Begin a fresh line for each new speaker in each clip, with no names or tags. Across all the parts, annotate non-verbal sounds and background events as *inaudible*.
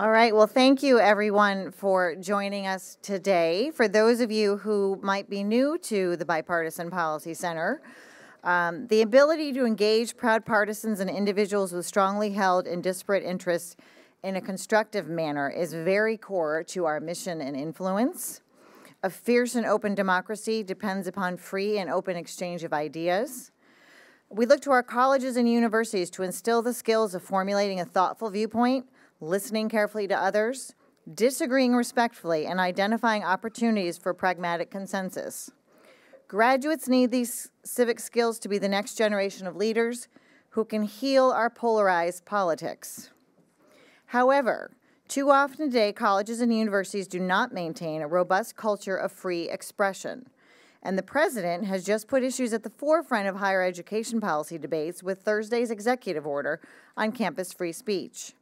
All right. Well, thank you everyone for joining us today. For those of you who might be new to the Bipartisan Policy Center, um, the ability to engage proud partisans and individuals with strongly held and disparate interests in a constructive manner is very core to our mission and influence. A fierce and open democracy depends upon free and open exchange of ideas. We look to our colleges and universities to instill the skills of formulating a thoughtful viewpoint listening carefully to others, disagreeing respectfully, and identifying opportunities for pragmatic consensus. Graduates need these civic skills to be the next generation of leaders who can heal our polarized politics. However, too often today, colleges and universities do not maintain a robust culture of free expression. And the president has just put issues at the forefront of higher education policy debates with Thursday's executive order on campus free speech.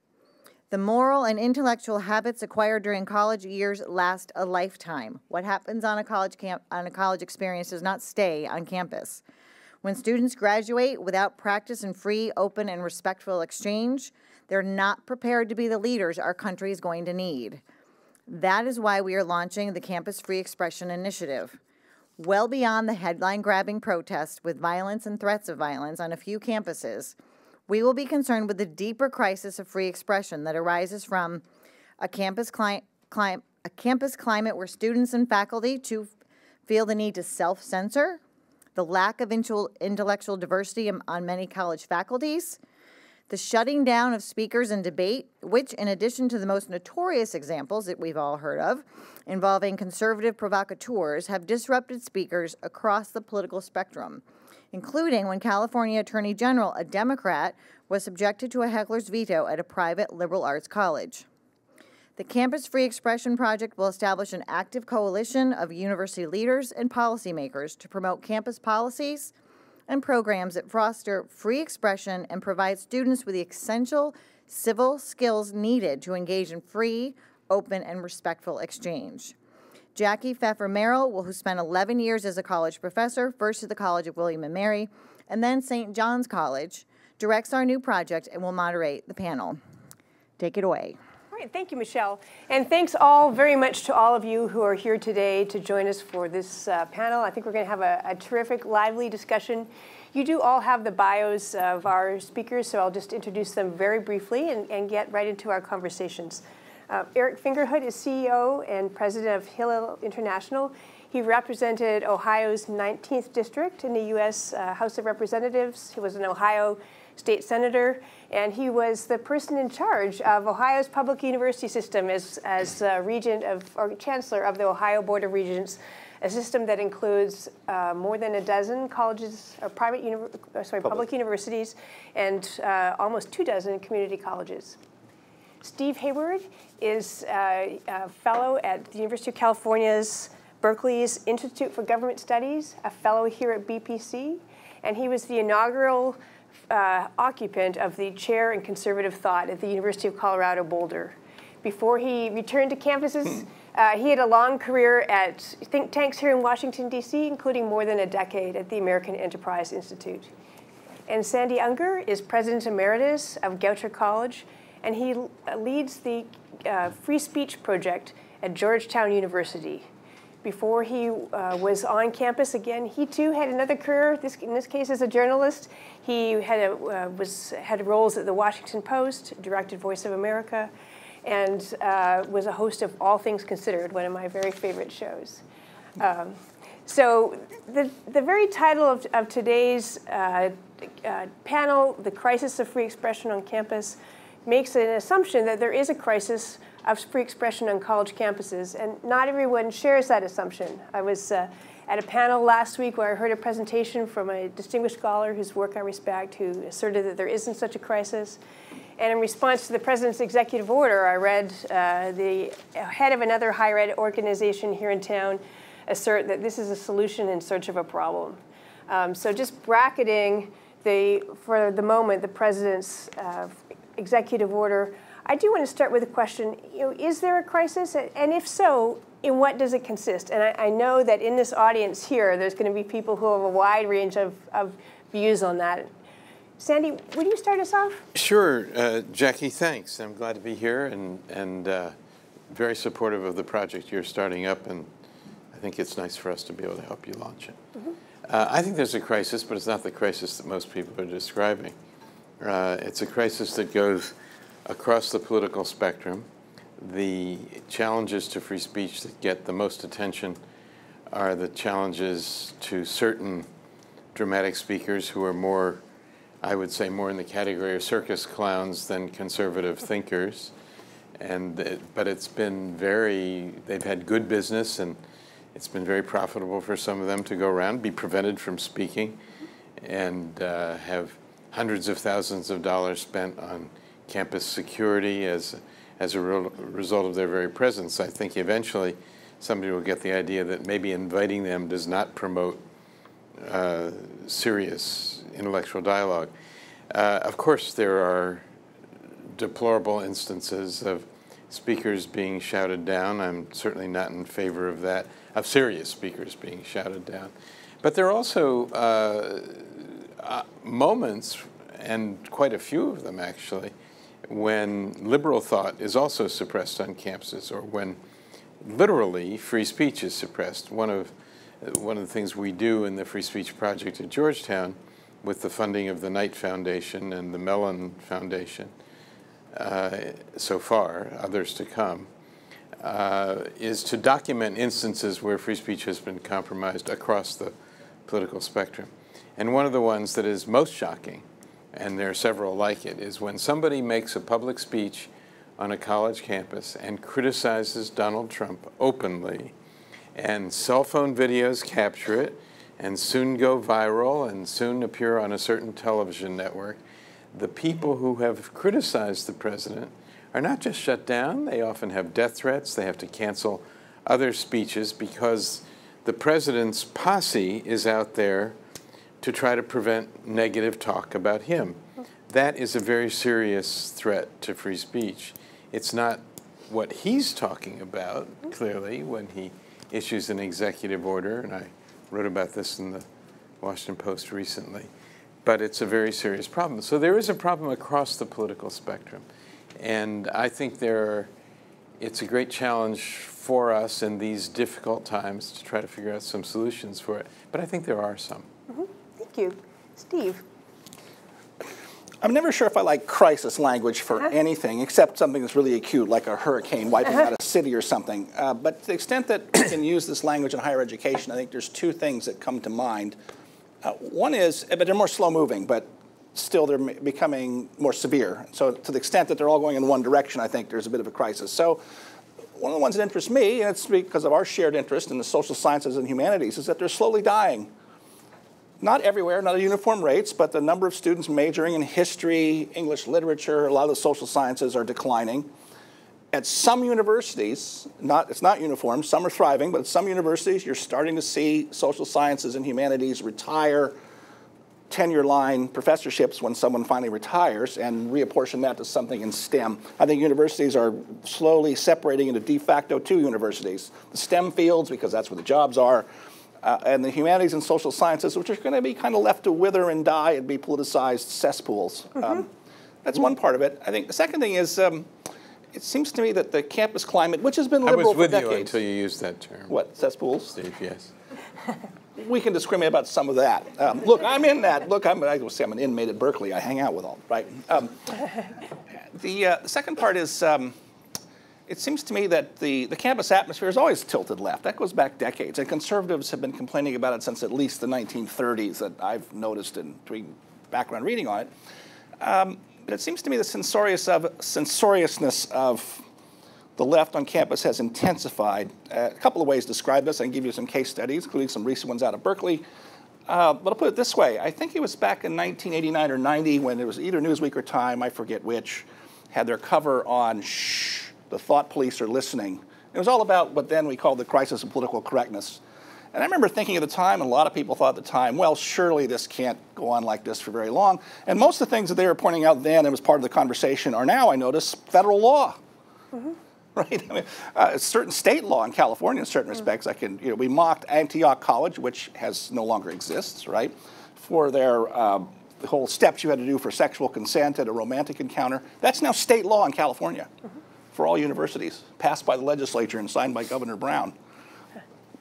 The moral and intellectual habits acquired during college years last a lifetime. What happens on a college camp on a college experience does not stay on campus. When students graduate without practice in free, open, and respectful exchange, they're not prepared to be the leaders our country is going to need. That is why we are launching the Campus Free Expression Initiative. Well beyond the headline grabbing protest with violence and threats of violence on a few campuses, we will be concerned with the deeper crisis of free expression that arises from a campus, cli- cli- a campus climate where students and faculty to feel the need to self-censor, the lack of intellectual diversity on many college faculties, the shutting down of speakers and debate, which, in addition to the most notorious examples that we've all heard of, involving conservative provocateurs, have disrupted speakers across the political spectrum including when California Attorney General, a Democrat, was subjected to a heckler's veto at a private liberal arts college. The Campus Free Expression Project will establish an active coalition of university leaders and policymakers to promote campus policies and programs that foster free expression and provide students with the essential civil skills needed to engage in free, open, and respectful exchange. Jackie Pfeffer Merrill, who spent 11 years as a college professor, first at the College of William and Mary, and then St. John's College, directs our new project and will moderate the panel. Take it away.
All right, thank you, Michelle. And thanks all very much to all of you who are here today to join us for this uh, panel. I think we're going to have a, a, terrific, lively discussion. You do all have the bios of our speakers, so I'll just introduce them very briefly and, and get right into our conversations. Uh, Eric Fingerhut is CEO and president of Hillel International. He represented Ohio's 19th district in the U.S. Uh, House of Representatives. He was an Ohio state senator, and he was the person in charge of Ohio's public university system as, as uh, regent of, or chancellor of the Ohio Board of Regents, a system that includes uh, more than a dozen colleges, or private, uh, sorry, public. public universities, and uh, almost two dozen community colleges. Steve Hayward is uh, a fellow at the University of California's Berkeley's Institute for Government Studies, a fellow here at BPC, and he was the inaugural uh, occupant of the chair in conservative thought at the University of Colorado Boulder. Before he returned to campuses, hmm. uh, he had a long career at think tanks here in Washington, D.C., including more than a decade at the American Enterprise Institute. And Sandy Ungar is president emeritus of Goucher College and he leads the uh, Free Speech Project at Georgetown University. Before he uh, was on campus again, he too had another career. This, in this case, as a journalist, he had a, uh, was had roles at the Washington Post, directed Voice of America, and uh, was a host of All Things Considered, one of my very favorite shows. Um, so the, the very title of, of today's uh, uh, panel, The Crisis of Free Expression on Campus, makes an assumption that there is a crisis of free expression on college campuses, and not everyone shares that assumption. I was uh, at a panel last week where I heard a presentation from a distinguished scholar whose work I respect, who asserted that there isn't such a crisis. And in response to the president's executive order, I read uh, the head of another higher ed organization here in town assert that this is a solution in search of a problem. Um, so just bracketing the, for the moment, the president's uh, executive order, I do want to start with a question. You know, is there a crisis? And if so, in what does it consist? And I, I know that in this audience here, there's going to be people who have a wide range of, of views on that. Sandy, would you start us off?
Sure, uh, Jackie, thanks. I'm glad to be here and, and uh, very supportive of the project you're starting up, and I think it's nice for us to be able to help you launch it. Mm -hmm. uh, I think there's a crisis, but it's not the crisis that most people are describing. Uh, it's a crisis that goes across the political spectrum. The challenges to free speech that get the most attention are the challenges to certain dramatic speakers who are more I would say more in the category of circus clowns than conservative *laughs* thinkers. And it, but it's been very, they've had good business and it's been very profitable for some of them to go around, be prevented from speaking, and uh, have hundreds of thousands of dollars spent on campus security as, as a re result of their very presence. I think eventually somebody will get the idea that maybe inviting them does not promote uh, serious intellectual dialogue. Uh, of course, there are deplorable instances of speakers being shouted down. I'm certainly not in favor of that, of serious speakers being shouted down. But there are also uh, uh, moments, and quite a few of them actually, when liberal thought is also suppressed on campuses or when literally free speech is suppressed. One of, one of the things we do in the Free Speech Project at Georgetown with the funding of the Knight Foundation and the Mellon Foundation uh, so far, others to come, uh, is to document instances where free speech has been compromised across the political spectrum. And one of the ones that is most shocking, and there are several like it, is when somebody makes a public speech on a college campus and criticizes Donald Trump openly, and cell phone videos capture it, and soon go viral and soon appear on a certain television network, the people who have criticized the president are not just shut down, they often have death threats, they have to cancel other speeches because the president's posse is out there to try to prevent negative talk about him. That is a very serious threat to free speech. It's not what he's talking about, clearly, when he issues an executive order, and I wrote about this in the Washington Post recently. But it's a very serious problem. So there is a problem across the political spectrum. And I think there are, it's a great challenge for us in these difficult times to try to figure out some solutions for it. But I think there are some.
Mm -hmm. Thank you. Steve.
I'm never sure if I like crisis language for uh -huh. anything except something that's really acute, like a hurricane wiping uh -huh. out a city or something. Uh, but to the extent that we can use this language in higher education, I think there's two things that come to mind. Uh, one is, but they're more slow moving, but still they're becoming more severe. So to the extent that they're all going in one direction, I think there's a bit of a crisis. So one of the ones that interests me, and it's because of our shared interest in the social sciences and humanities, is that they're slowly dying not everywhere, not at uniform rates, but the number of students majoring in history, English literature, a lot of the social sciences are declining. At some universities, not, it's not uniform, some are thriving, but at some universities, you're starting to see social sciences and humanities retire tenure line professorships when someone finally retires and reapportion that to something in STEM. I think universities are slowly separating into de facto two universities. The STEM fields, because that's where the jobs are, uh, and the humanities and social sciences, which are going to be kind of left to wither and die and be politicized cesspools. Mm -hmm. um, that's one part of it. I think the second thing is um, it seems to me that the campus climate, which has been liberal
for
decades. I
was with you until you used that term.
What, cesspools?
Steve, yes. *laughs*
we can discriminate about some of that. Um, look, I'm in that. Look, I'm, I will say I'm an inmate at Berkeley. I hang out with all, right? Um, *laughs* the, uh, second part is um, it seems to me that the, the campus atmosphere is always tilted left. That goes back decades. And conservatives have been complaining about it since at least the 1930s that I've noticed in doing background reading on it. Um, but it seems to me the censorious of, censoriousness of the left on campus has intensified. Uh, a couple of ways to describe this. I can give you some case studies, including some recent ones out of Berkeley. Uh, but I'll put it this way. I think it was back in 1989 or 90 when it was either Newsweek or Time, I forget which, had their cover on shh, the thought police are listening. It was all about what then we called the crisis of political correctness. And I remember thinking at the time, and a lot of people thought at the time, well, surely this can't go on like this for very long. And most of the things that they were pointing out then and was part of the conversation are now, I notice, federal law. Mm -hmm. Right? I mean, uh, certain state law in California, in certain mm -hmm. respects, I can, you know, we mocked Antioch College, which has no longer exists, right, for their uh, the whole steps you had to do for sexual consent at a romantic encounter. That's now state law in California for all universities, passed by the legislature and signed by Governor Brown.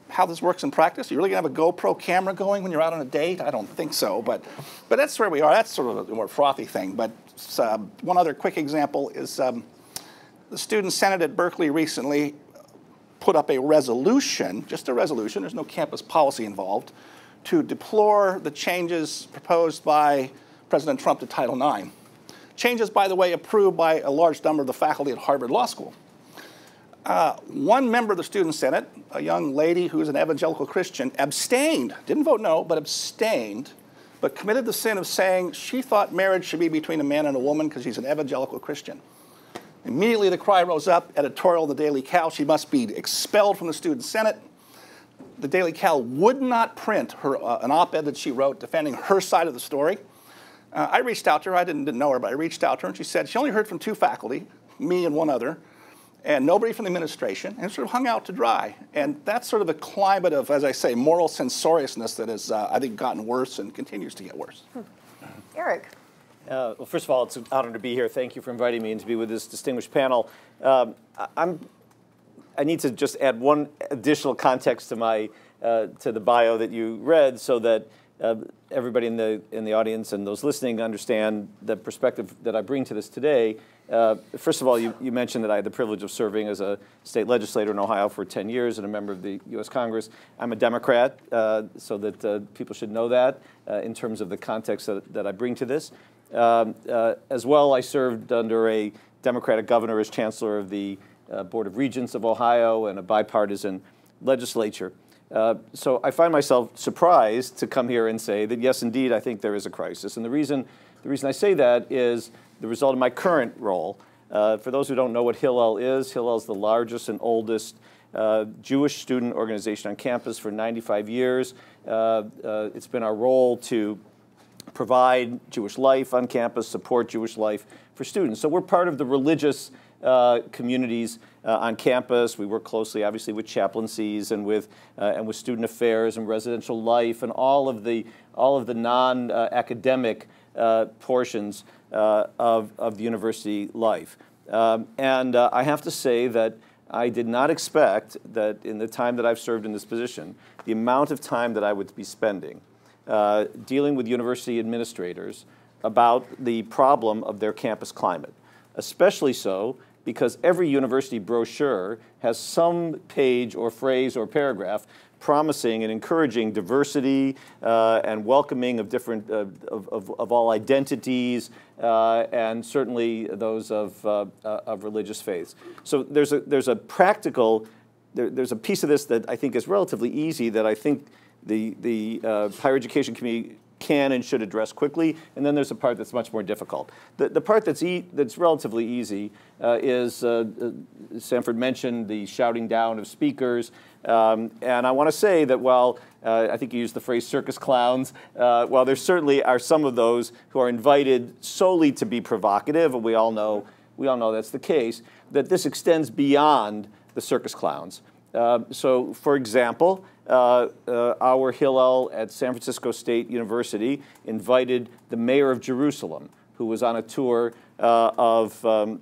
How this works in practice? You really gonna have a GoPro camera going when you're out on a date? I don't think so, but but that's where we are. That's sort of a more frothy thing. But uh, one other quick example is um, the Student Senate at Berkeley recently put up a resolution, just a resolution. There's no campus policy involved, to deplore the changes proposed by President Trump to Title IX. Changes, by the way, approved by a large number of the faculty at Harvard Law School. Uh, one member of the Student Senate, a young lady who is an evangelical Christian, abstained, didn't vote no, but abstained, but committed the sin of saying she thought marriage should be between a man and a woman because she's an evangelical Christian. Immediately the cry rose up, editorial in the Daily Cal, she must be expelled from the Student Senate. The Daily Cal would not print her, uh, an op-ed that she wrote defending her side of the story. Uh, I reached out to her, I didn't, didn't know her, but I reached out to her and she said she only heard from two faculty, me and one other, and nobody from the administration, and sort of hung out to dry. And that's sort of a climate of, as I say, moral censoriousness that has, uh, I think, gotten worse and continues to get worse.
Hmm. Eric.
Uh, well, first of all, it's an honor to be here. Thank you for inviting me and to be with this distinguished panel. Um, I, I need to just add one additional context to my uh, to the bio that you read, so that uh, everybody in the in the audience and those listening understand the perspective that I bring to this today. Uh, first of all, you, you, mentioned that I had the privilege of serving as a state legislator in Ohio for 10 years and a member of the U.S. Congress. I'm a Democrat, uh, so that uh, people should know that uh, in terms of the context that, that I bring to this. Um, uh, as well, I served under a Democratic governor as chancellor of the Board of Regents of Ohio and a bipartisan legislature. Uh, so I find myself surprised to come here and say that yes, indeed, I think there is a crisis. And the reason, the reason I say that is the result of my current role. Uh, for those who don't know what Hillel is, Hillel is the largest and oldest uh, Jewish student organization on campus for 95 years. Uh, uh, it's been our role to provide Jewish life on campus, support Jewish life for students. So we're part of the religious uh, communities uh, on campus. We work closely, obviously, with chaplaincies and with uh, and with student affairs and residential life and all of the all of the non-academic uh, portions uh, of of the university life. Um, and I have to say that I did not expect that in the time that I've served in this position, the amount of time that I would be spending dealing with university administrators about the problem of their campus climate especially so because every university brochure has some page or phrase or paragraph promising and encouraging diversity uh, and welcoming of different uh, of, of, of, all identities uh, and certainly those of, uh, uh, of religious faiths. So there's a, there's a practical, there, there's a piece of this that I think is relatively easy that I think the, the uh, higher education community can and should address quickly, and then there's a part that's much more difficult. The, the part that's, e that's relatively easy uh, is, uh, uh, Sanford mentioned the shouting down of speakers, um, and I want to say that while uh, I think you used the phrase circus clowns, uh, while there certainly are some of those who are invited solely to be provocative, and we all know, we all know that's the case, that this extends beyond the circus clowns. Uh, so, for example, uh, uh, our Hillel at San Francisco State University invited the mayor of Jerusalem, who was on a tour uh, of, um,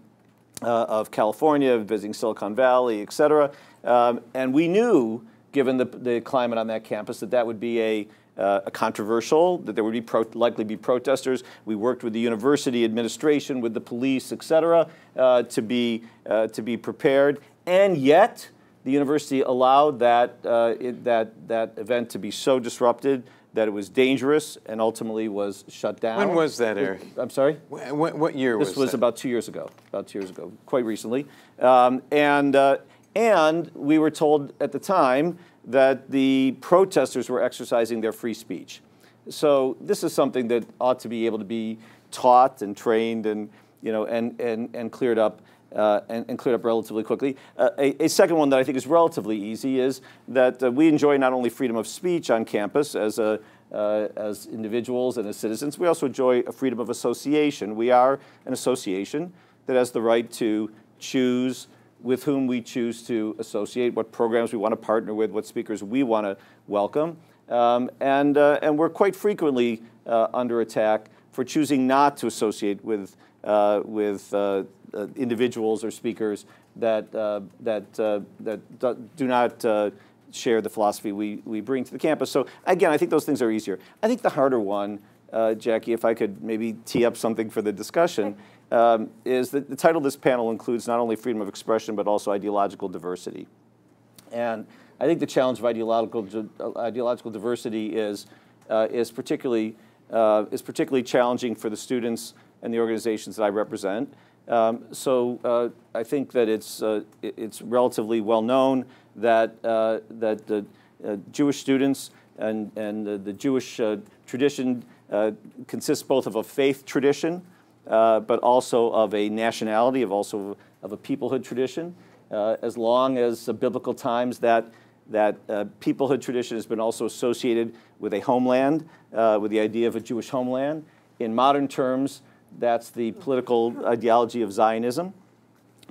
uh, of California, visiting Silicon Valley, et cetera. Um, and we knew, given the, the climate on that campus, that that would be a, uh, a controversial, that there would be likely be protesters. We worked with the university administration, with the police, et cetera, uh, to, be, uh, to be prepared. And yet, the university allowed that, uh, it, that, that event to be so disrupted that it was dangerous and ultimately was shut down.
When was that, Eric?
I'm sorry?
What, what year
this
was
This was
that?
about two years ago, about two years ago, quite recently. Um, and, uh, and we were told at the time that the protesters were exercising their free speech. So this is something that ought to be able to be taught and trained and, you know, and, and, and cleared up uh, and, and, cleared up relatively quickly. Uh, a, a, second one that I think is relatively easy is that uh, we enjoy not only freedom of speech on campus as, a, uh, as individuals and as citizens, we also enjoy a freedom of association. We are an association that has the right to choose with whom we choose to associate, what programs we want to partner with, what speakers we want to welcome. Um, and, uh, and we're quite frequently uh, under attack for choosing not to associate with, uh, with uh, uh, individuals or speakers that, uh, that, uh, that do, do not uh, share the philosophy we, we bring to the campus. So again, I think those things are easier. I think the harder one, uh, Jackie, if I could maybe tee up something for the discussion, um, is that the title of this panel includes not only freedom of expression, but also ideological diversity. And I think the challenge of ideological, ideological diversity is, uh, is, particularly, uh, is particularly challenging for the students and the organizations that I represent. Um, so uh, I think that it's, uh, it's relatively well known that, uh, that the uh, Jewish students and, and the Jewish tradition consists both of a faith tradition, but also of a nationality, of also of a peoplehood tradition. as long as biblical times that that uh, peoplehood tradition has been also associated with a homeland, uh, with the idea of a Jewish homeland. In modern terms, that's the political ideology of Zionism.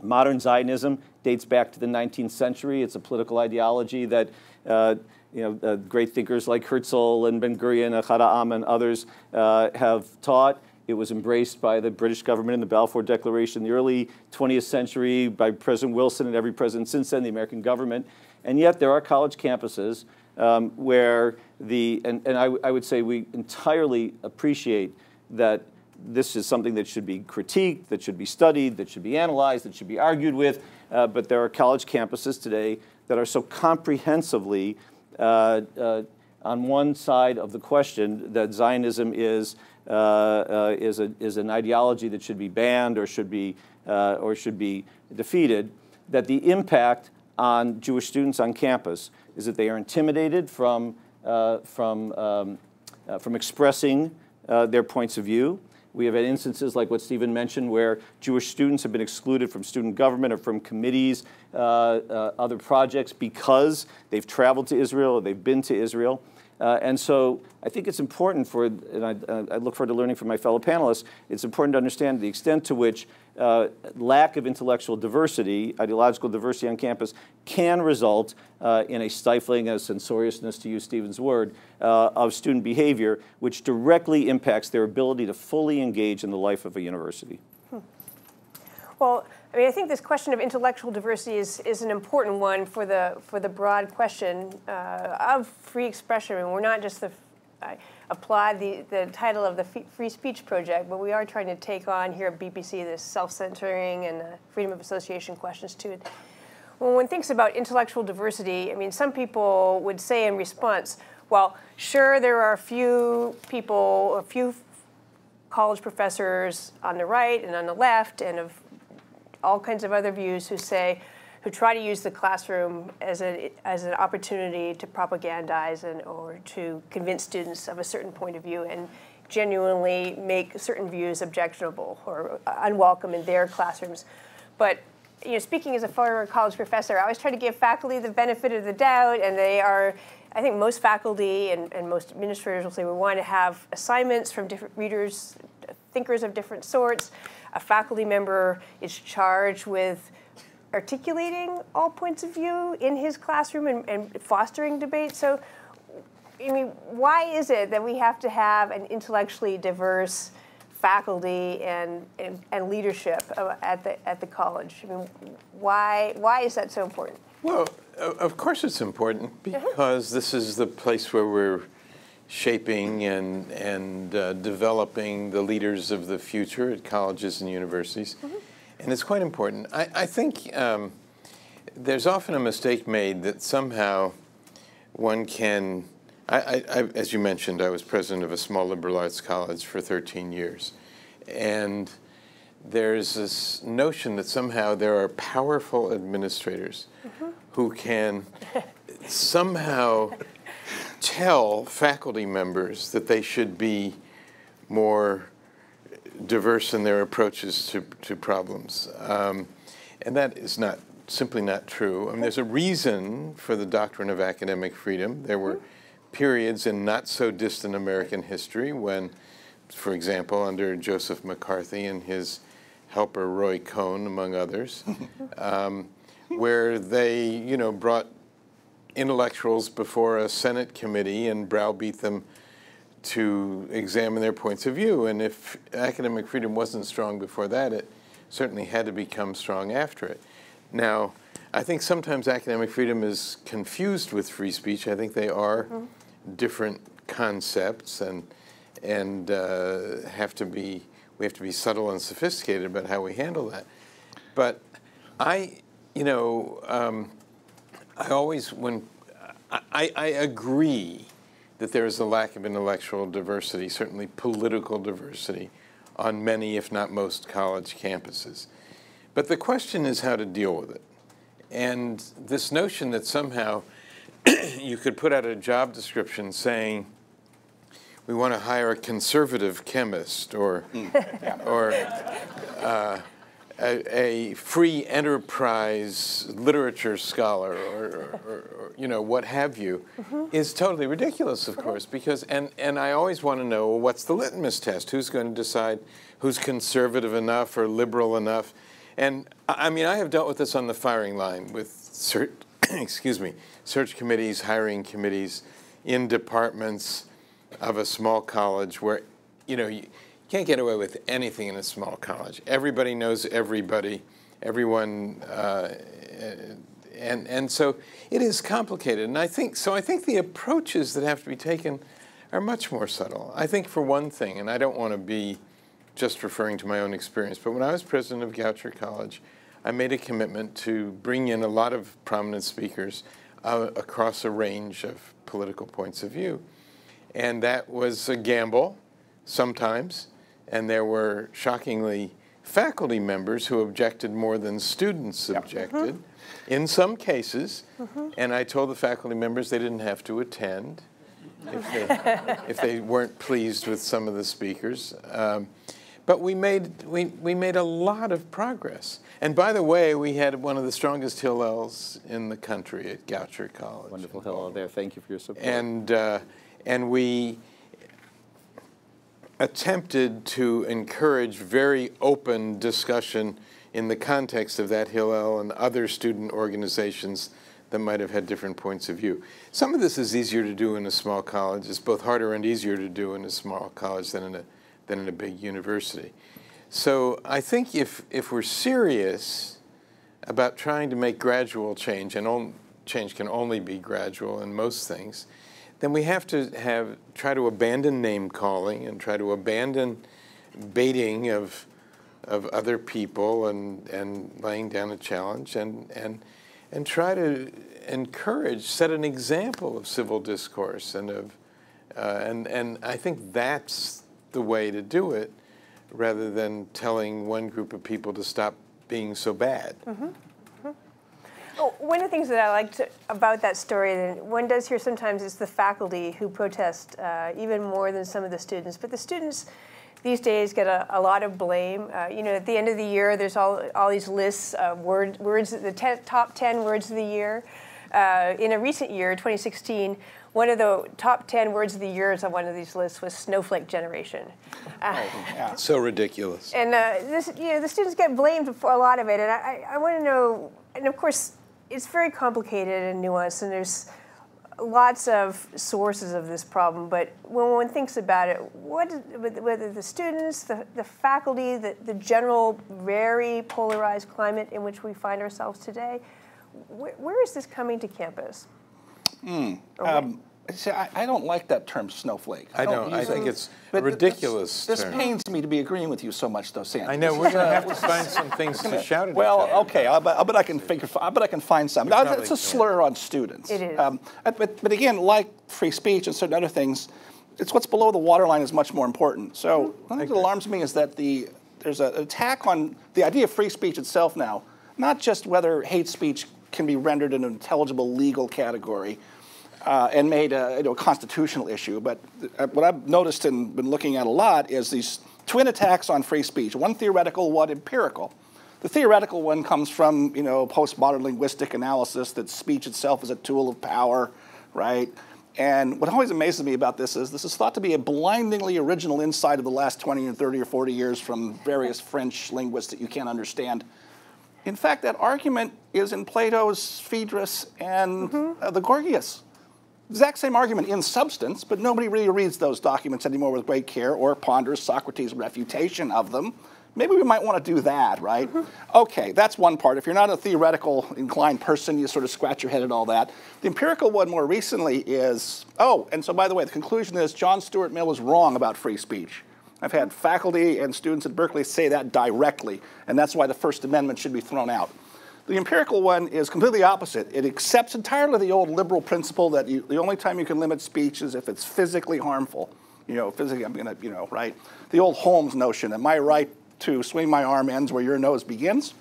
Modern Zionism dates back to the 19th century. It's a political ideology that uh, you know, uh, great thinkers like Herzl and Ben Gurion, Ahad Ha'am, and others uh, have taught. It was embraced by the British government in the Balfour Declaration in the early 20th century, by President Wilson and every president since then, the American government. And yet there are college campuses um, where the, and, and I, I would say we entirely appreciate that this is something that should be critiqued, that should be studied, that should be analyzed, that should be argued with. Uh, but there are college campuses today that are so comprehensively uh, uh, on one side of the question that Zionism is, uh, uh, is, a, is an ideology that should be banned or should be, uh, or should be defeated, that the impact on Jewish students on campus is that they are intimidated from, from, um, from expressing their points of view. We have had instances like what Stephen mentioned where Jewish students have been excluded from student government or from committees, other projects because they've traveled to Israel or they've been to Israel. Uh, and so I think it's important for, and I, I, look forward to learning from my fellow panelists, it's important to understand the extent to which uh, lack of intellectual diversity, ideological diversity on campus, can result uh, in a stifling, a censoriousness, to use Stephen's word, uh, of student behavior, which directly impacts their ability to fully engage in the life of a university.
Well, I mean, I think this question of intellectual diversity is, is an important one for the, for the broad question uh, of free expression. I mean, we're not just the, I applaud the, the title of the Free Speech Project, but we are trying to take on here at BPC this self-censoring and freedom of association questions too. When one thinks about intellectual diversity, I mean, some people would say in response, well, sure, there are a few people, a few college professors on the right and on the left and of all kinds of other views who say, who try to use the classroom as, a, as an opportunity to propagandize and, or to convince students of a certain point of view and genuinely make certain views objectionable or unwelcome in their classrooms. But you know, speaking as a former college professor, I always try to give faculty the benefit of the doubt, and they are, I think most faculty and, and most administrators will say we want to have assignments from different readers, thinkers of different sorts a faculty member is charged with articulating all points of view in his classroom and, and fostering debate. So, I mean, why is it that we have to have an intellectually diverse faculty and, and, and leadership at the, at the college? I mean, why, why is that so important?
Well, of course it's important mm-hmm. because this is the place where we're shaping and, and uh, developing the leaders of the future at colleges and universities. Mm -hmm. And it's quite important. I, I think um, there's often a mistake made that somehow one can. I, I, as you mentioned, I was president of a small liberal arts college for 13 years. And there's this notion that somehow there are powerful administrators mm -hmm. who can somehow tell faculty members that they should be more diverse in their approaches to, to problems. Um, and that is not simply not true. I mean, there's a reason for the doctrine of academic freedom. There were periods in not so distant American history when, for example, under Joseph McCarthy and his helper Roy Cohn, among others, *laughs* um, where they, you know, brought intellectuals before a Senate committee and browbeat them to examine their points of view. And if academic freedom wasn't strong before that, it certainly had to become strong after it. Now, I think sometimes academic freedom is confused with free speech. I think they are mm-hmm. different concepts and and uh, have to be we have to be subtle and sophisticated about how we handle that. But I, you know, um, I always when I, I agree that there is a lack of intellectual diversity, certainly political diversity, on many, if not most, college campuses. But the question is how to deal with it. And this notion that somehow *clears throat* you could put out a job description saying, we want to hire a conservative chemist or, mm. or uh, a, a, free enterprise literature scholar or, or, or, you know what have you mm-hmm. is totally ridiculous of course because and, and I always want to know well, what's the litmus test? Who's going to decide who's conservative enough or liberal enough? And I mean I have dealt with this on the firing line with search, *clears throat* excuse me search committees hiring committees in departments of a small college where, you know, you can't get away with anything in a small college. Everybody knows everybody, everyone, uh, and and so it is complicated. And I think so. I think the approaches that have to be taken are much more subtle. I think for one thing, and I don't want to be just referring to my own experience, but when I was president of Goucher College, I made a commitment to bring in a lot of prominent speakers uh, across a range of political points of view. And that was a gamble sometimes. And there were shockingly faculty members who objected more than students objected mm-hmm. in some cases. Mm-hmm. And I told the faculty members they didn't have to attend if they, *laughs* if they weren't pleased with some of the speakers. Um, but we made, we, we made a lot of progress. And by the way, we had one of the strongest Hillels in the country at Goucher College.
Wonderful Hillel there. Thank you for your support.
And uh, and we attempted to encourage very open discussion in the context of that Hillel and other student organizations that might have had different points of view. Some of this is easier to do in a small college. It's both harder and easier to do in a small college than in a, than in a big university. So I think if, if we're serious about trying to make gradual change, and on, change can only be gradual in most things, then we have to have try to abandon name calling and try to abandon baiting of of other people and and laying down a challenge and and and try to encourage set an example of civil discourse and of uh, and and I think that's the way to do it rather than telling one group of people to stop being so bad. Mm-hmm.
Oh, one of the things that I liked about that story, that one does hear sometimes, is the faculty who protest uh, even more than some of the students. But the students these days get a, a lot of blame. Uh, you know, at the end of the year, there's all, all these lists of word, words, the te- top 10 words of the year. Uh, in a recent year, 2016, one of the top 10 words of the years on one of these lists was snowflake generation.
Uh, yeah. So ridiculous.
And uh, this, you know, the students get blamed for a lot of it. And I, I want to know, and of course, it's very complicated and nuanced, and there's lots of sources of this problem. But when one thinks about it, what whether the students, the, the faculty, the, the general very polarized climate in which we find ourselves today, wh- where is this coming to campus?
Mm. Um, See, I, I, don't like that term snowflake.
I don't. I think it's but ridiculous.
This, this pains me to be agreeing with you so much, though, Sam.
I know we're going to have to find some things to shout at.
Well, okay. I bet, I bet I can figure. I bet I can find some. It's a slur on students.
It is. Um,
but, but again, like free speech and certain other things, it's what's below the waterline is much more important. So mm-hmm. one thing that alarms me is that the there's an attack on the idea of free speech itself now, not just whether hate speech can be rendered an intelligible legal category uh, and made a, you know, a, constitutional issue. But uh, what I've noticed and been looking at a lot is these twin attacks on free speech, one theoretical, one empirical. The theoretical one comes from you know postmodern linguistic analysis that speech itself is a tool of power, right? And what always amazes me about this is this is thought to be a blindingly original insight of the last 20 or 30 or 40 years from various French linguists that you can't understand. In fact, that argument is in Plato's Phaedrus and mm-hmm. uh, the Gorgias Exact same argument in substance, but nobody really reads those documents anymore with great care or ponders Socrates' refutation of them. Maybe we might want to do that, right? Mm-hmm. Okay, that's one part. If you're not a theoretical inclined person, you sort of scratch your head at all that. The empirical one more recently is oh, and so by the way, the conclusion is John Stuart Mill was wrong about free speech. I've had faculty and students at Berkeley say that directly, and that's why the First Amendment should be thrown out. The empirical one is completely opposite. It accepts entirely the old liberal principle that you, the only time you can limit speech is if it's physically harmful. You know, physically, I'm gonna, you know, right? The old Holmes notion, am my right to swing my arm ends where your nose begins?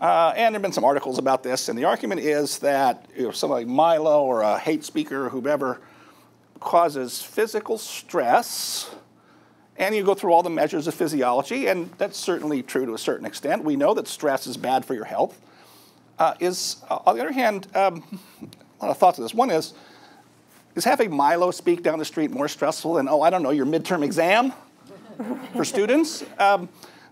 Uh, and there have been some articles about this, and the argument is that you know, somebody like Milo or a hate speaker or whoever causes physical stress, and you go through all the measures of physiology, and that's certainly true to a certain extent. We know that stress is bad for your health uh, is, uh, on the other hand, um, a lot of thoughts on this. One is, is having Milo speak down the street more stressful than, oh, I don't know, your midterm exam for students? Um,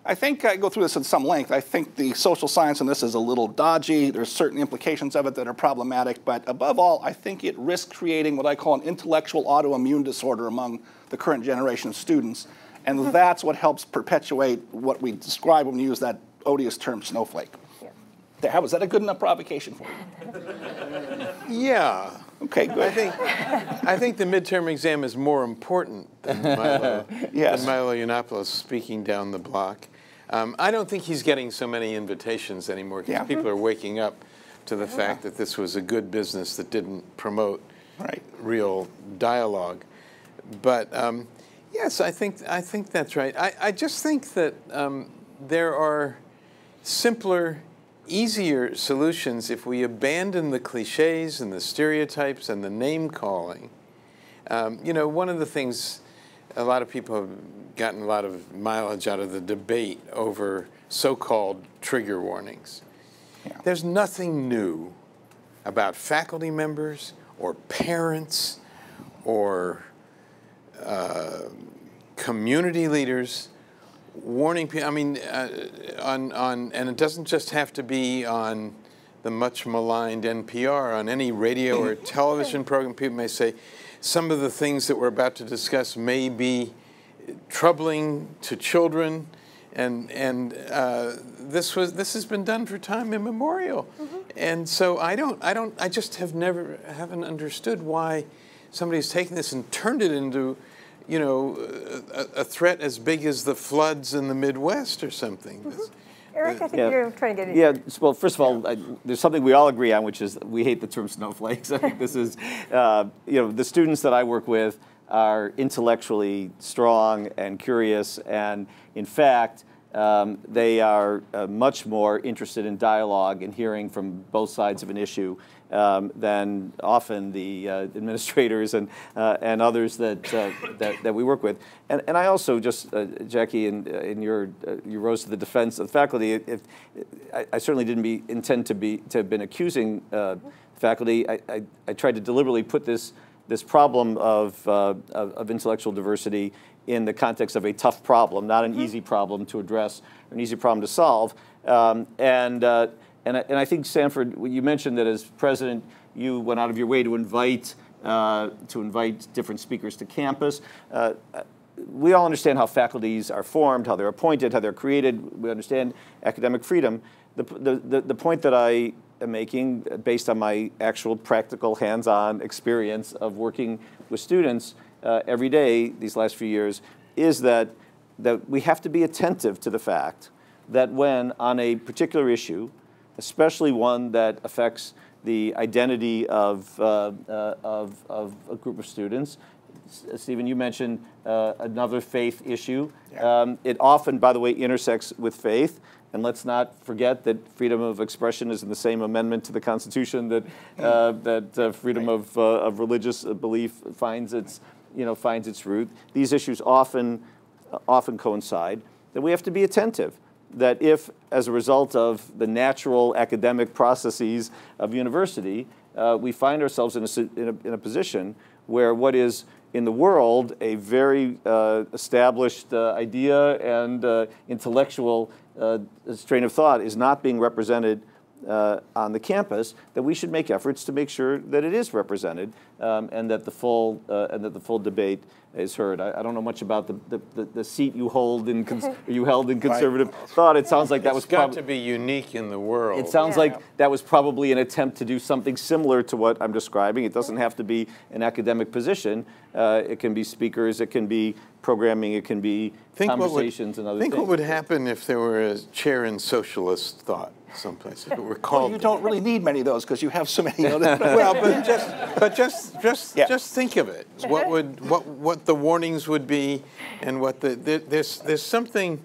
I think I go through this at some length. I think the social science in this is a little dodgy. There's certain implications of it that are problematic, but above all, I think it risks creating what I call an intellectual autoimmune disorder among the current generation of students. And that's what helps perpetuate what we describe when we use that odious term snowflake. There, how was that a good enough provocation for you?
Yeah.
Okay, good.
I think, I think the midterm exam is more important than Milo, *laughs*
Yes.
than Milo Yiannopoulos speaking down the block. Um, I don't think he's getting so many invitations anymore because
Yeah.
people are waking up to the fact that this was a good business that didn't promote
Right.
real dialogue. But um, yes, I think I think that's right. I, I just think that um, there are simpler, easier solutions if we abandon the cliches and the stereotypes and the name calling. Um, you know, one of the things a lot of people have gotten a lot of mileage out of the debate over so-called trigger warnings.
Yeah.
There's nothing new about faculty members or parents or uh, community leaders warning people. I mean, uh, on on, and it doesn't just have to be on the much maligned NPR. On any radio or *clears throat* television program, people may say some of the things that we're about to discuss may be troubling to children, and and uh, this was this has been done for time immemorial, and so I don't I don't I just have never haven't understood why somebody's taken this and turned it into you know, a, a threat as big as the floods in the Midwest or something.
Eric, I think
Yeah.
you're trying to get in.
Yeah, well, first of all, I, there's something we all agree on, which is we hate the term snowflakes. *laughs* I think this is, uh, you know, the students that I work with are intellectually strong and curious, and in fact, um, they are uh, much more interested in dialogue and hearing from both sides of an issue um, than often the uh, administrators and uh, and others that, uh, that that we work with. And and I also just uh, Jackie, in in your uh, you rose to the defense of the faculty. If, I, I certainly didn't be intend to be to have been accusing uh, faculty. I, I, I tried to deliberately put this this problem of, uh, of of intellectual diversity in the context of a tough problem, not an easy problem to address, an easy problem to solve. Um, and, uh, and, I, and I think, Sanford, you mentioned that as president, you went out of your way to invite, uh, to invite different speakers to campus. Uh, we all understand how faculties are formed, how they're appointed, how they're created. We understand academic freedom. The, the, the, point that I am making, based on my actual practical hands-on experience of working with students uh, every day these last few years, is that, that we have to be attentive to the fact that when on a particular issue, especially one that affects the identity of, uh, uh, of, of a group of students, S- Stephen, you mentioned uh, another faith issue. Um, it often, by the way, intersects with faith. And let's not forget that freedom of expression is in the same amendment to the Constitution that, uh, that uh, freedom of, uh, of religious belief finds its, you know, finds its root. These issues often, often coincide. That we have to be attentive that if, as a result of the natural academic processes of university, uh, we find ourselves in a, in, a, in a position where what is in the world a very uh, established uh, idea and uh, intellectual uh, strain of thought is not being represented uh, on the campus, that we should make efforts to make sure that it is represented um, and that the full uh, and that the full debate is heard. I, I don't know much about the, the, the, the seat you hold in cons- *laughs* you held in conservative thought. It sounds like that was
It's got
prob-
to be unique in the world.
it sounds
Yeah.
like that was probably an attempt to do something similar to what I'm describing. It doesn't have to be an academic position. Uh, it can be speakers, it can be programming, it can be
Think what would-
conversations and other
Think
things.
what would happen if there were a chair in socialist thought someplace. If it were
Well,
called.
you don't really need many of those because you have so many. *laughs* other-
well, but *laughs* just, but just, just,
Yeah.
just think of it. What would, what, what the warnings would be, and what the there, there's, there's something.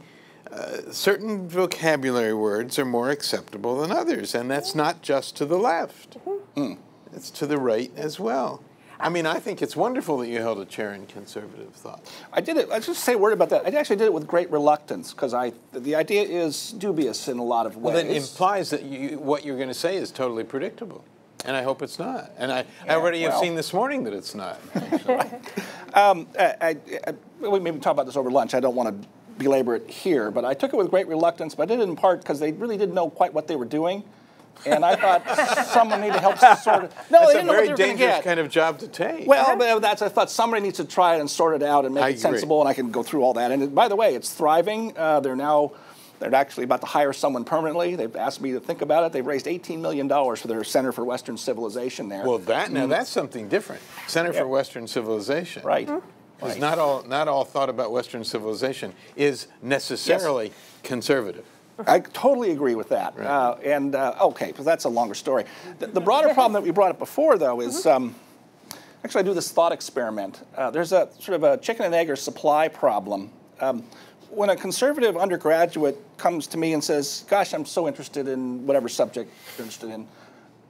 Uh, certain vocabulary words are more acceptable than others, and that's not just to the left.
Mm-hmm.
It's to the right as well. I mean, I think it's wonderful that you held a chair in conservative thought.
I did it. Let's just say a word about that. I actually did it with great reluctance because I the idea is dubious in a lot of ways.
Well, that implies that you, what you're going to say is totally predictable. And I hope it's not. And I, I already have seen this morning that it's not. *laughs*
Um, I, I, I, we maybe talk about this over lunch. I don't want to belabor it here, but I took it with great reluctance. But I did it in part because they really didn't know quite what they were doing, and I thought someone needed to help sort of. *laughs* No,
That's
they
a
didn't know what
very
they were going to
dangerous
get.
kind of job to take.
Well, but that's I thought somebody needs to try it and sort it out and make
I
it
agree.
sensible, and I can go through all that. And it- by the way, it's thriving. Uh, they're now they're actually about to hire someone permanently. They've asked me to think about it. They've raised 18 million dollars for their Center for Western Civilization there.
well, that now that's something different. Center for Western Civilization.
right.
Because
Right.
not all not all thought about Western civilization is necessarily conservative.
I totally agree with that. Uh, and uh, okay, because that's a longer story. The, the broader problem that we brought up before, though, is um, actually I do this thought experiment. Uh, there's a sort of a chicken and egg or supply problem. Um, when a conservative undergraduate comes to me and says, "Gosh, I'm so interested in whatever subject you're interested in."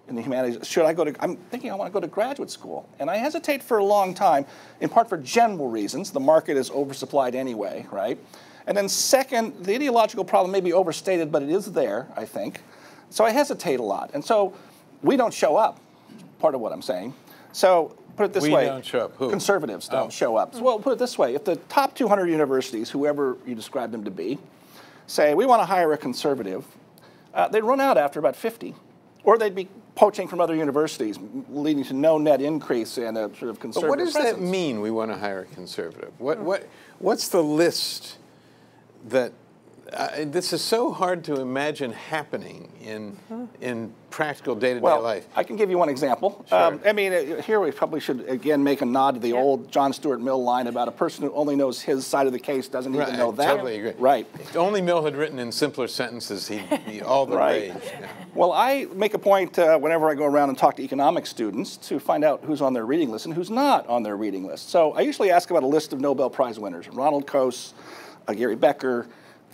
In the humanities, should I go to? I'm thinking I want to go to graduate school, and I hesitate for a long time, in part for general reasons. The market is oversupplied anyway, right? And then second, the ideological problem may be overstated, but it is there, I think. So I hesitate a lot, and so we don't show up. Part of what I'm saying. So put it this
We
way:
don't show up. Who?
Conservatives don't
Oh.
show up. Well, put it this way: if the top 200 universities, whoever you describe them to be, say we want to hire a conservative, uh, they'd run out after about 50, or they'd be poaching from other universities, leading to no net increase in a sort of conservative
But
conservative.
what does that mean? We want to hire a conservative. What what what's the list that? Uh, this is so hard to imagine happening in in practical day to day
Well,
life.
I can give you one example.
Sure.
Um, I mean, uh, here we probably should again make a nod to the old John Stuart Mill line about a person who only knows his side of the case doesn't
Right,
even know
I
that.
totally agree.
Right.
If only Mill had written in simpler sentences, he'd be all the
Right.
rage. Yeah.
Well, I make a point uh, whenever I go around and talk to economic students to find out who's on their reading list and who's not on their reading list. So I usually ask about a list of Nobel Prize winners Ronald Coase, uh, Gary Becker,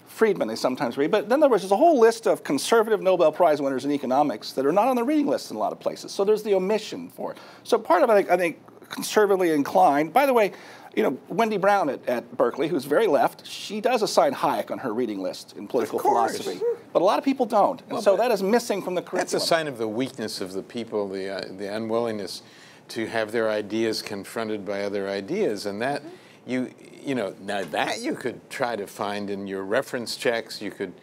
Friedman, they sometimes read. But then there was just a whole list of conservative Nobel Prize winners in economics that are not on the reading list in a lot of places. So there's the omission for it. So part of it, I think, I think conservatively inclined. By the way, you know, Wendy Brown at, at Berkeley, who's very left, she does assign Hayek on her reading list in political philosophy. But a lot of people don't. And so that is missing from the curriculum.
That's a sign of the weakness of the people, the, uh, the unwillingness to have their ideas confronted by other ideas. And that, you, you know, now that you could try to find in your reference checks, you could,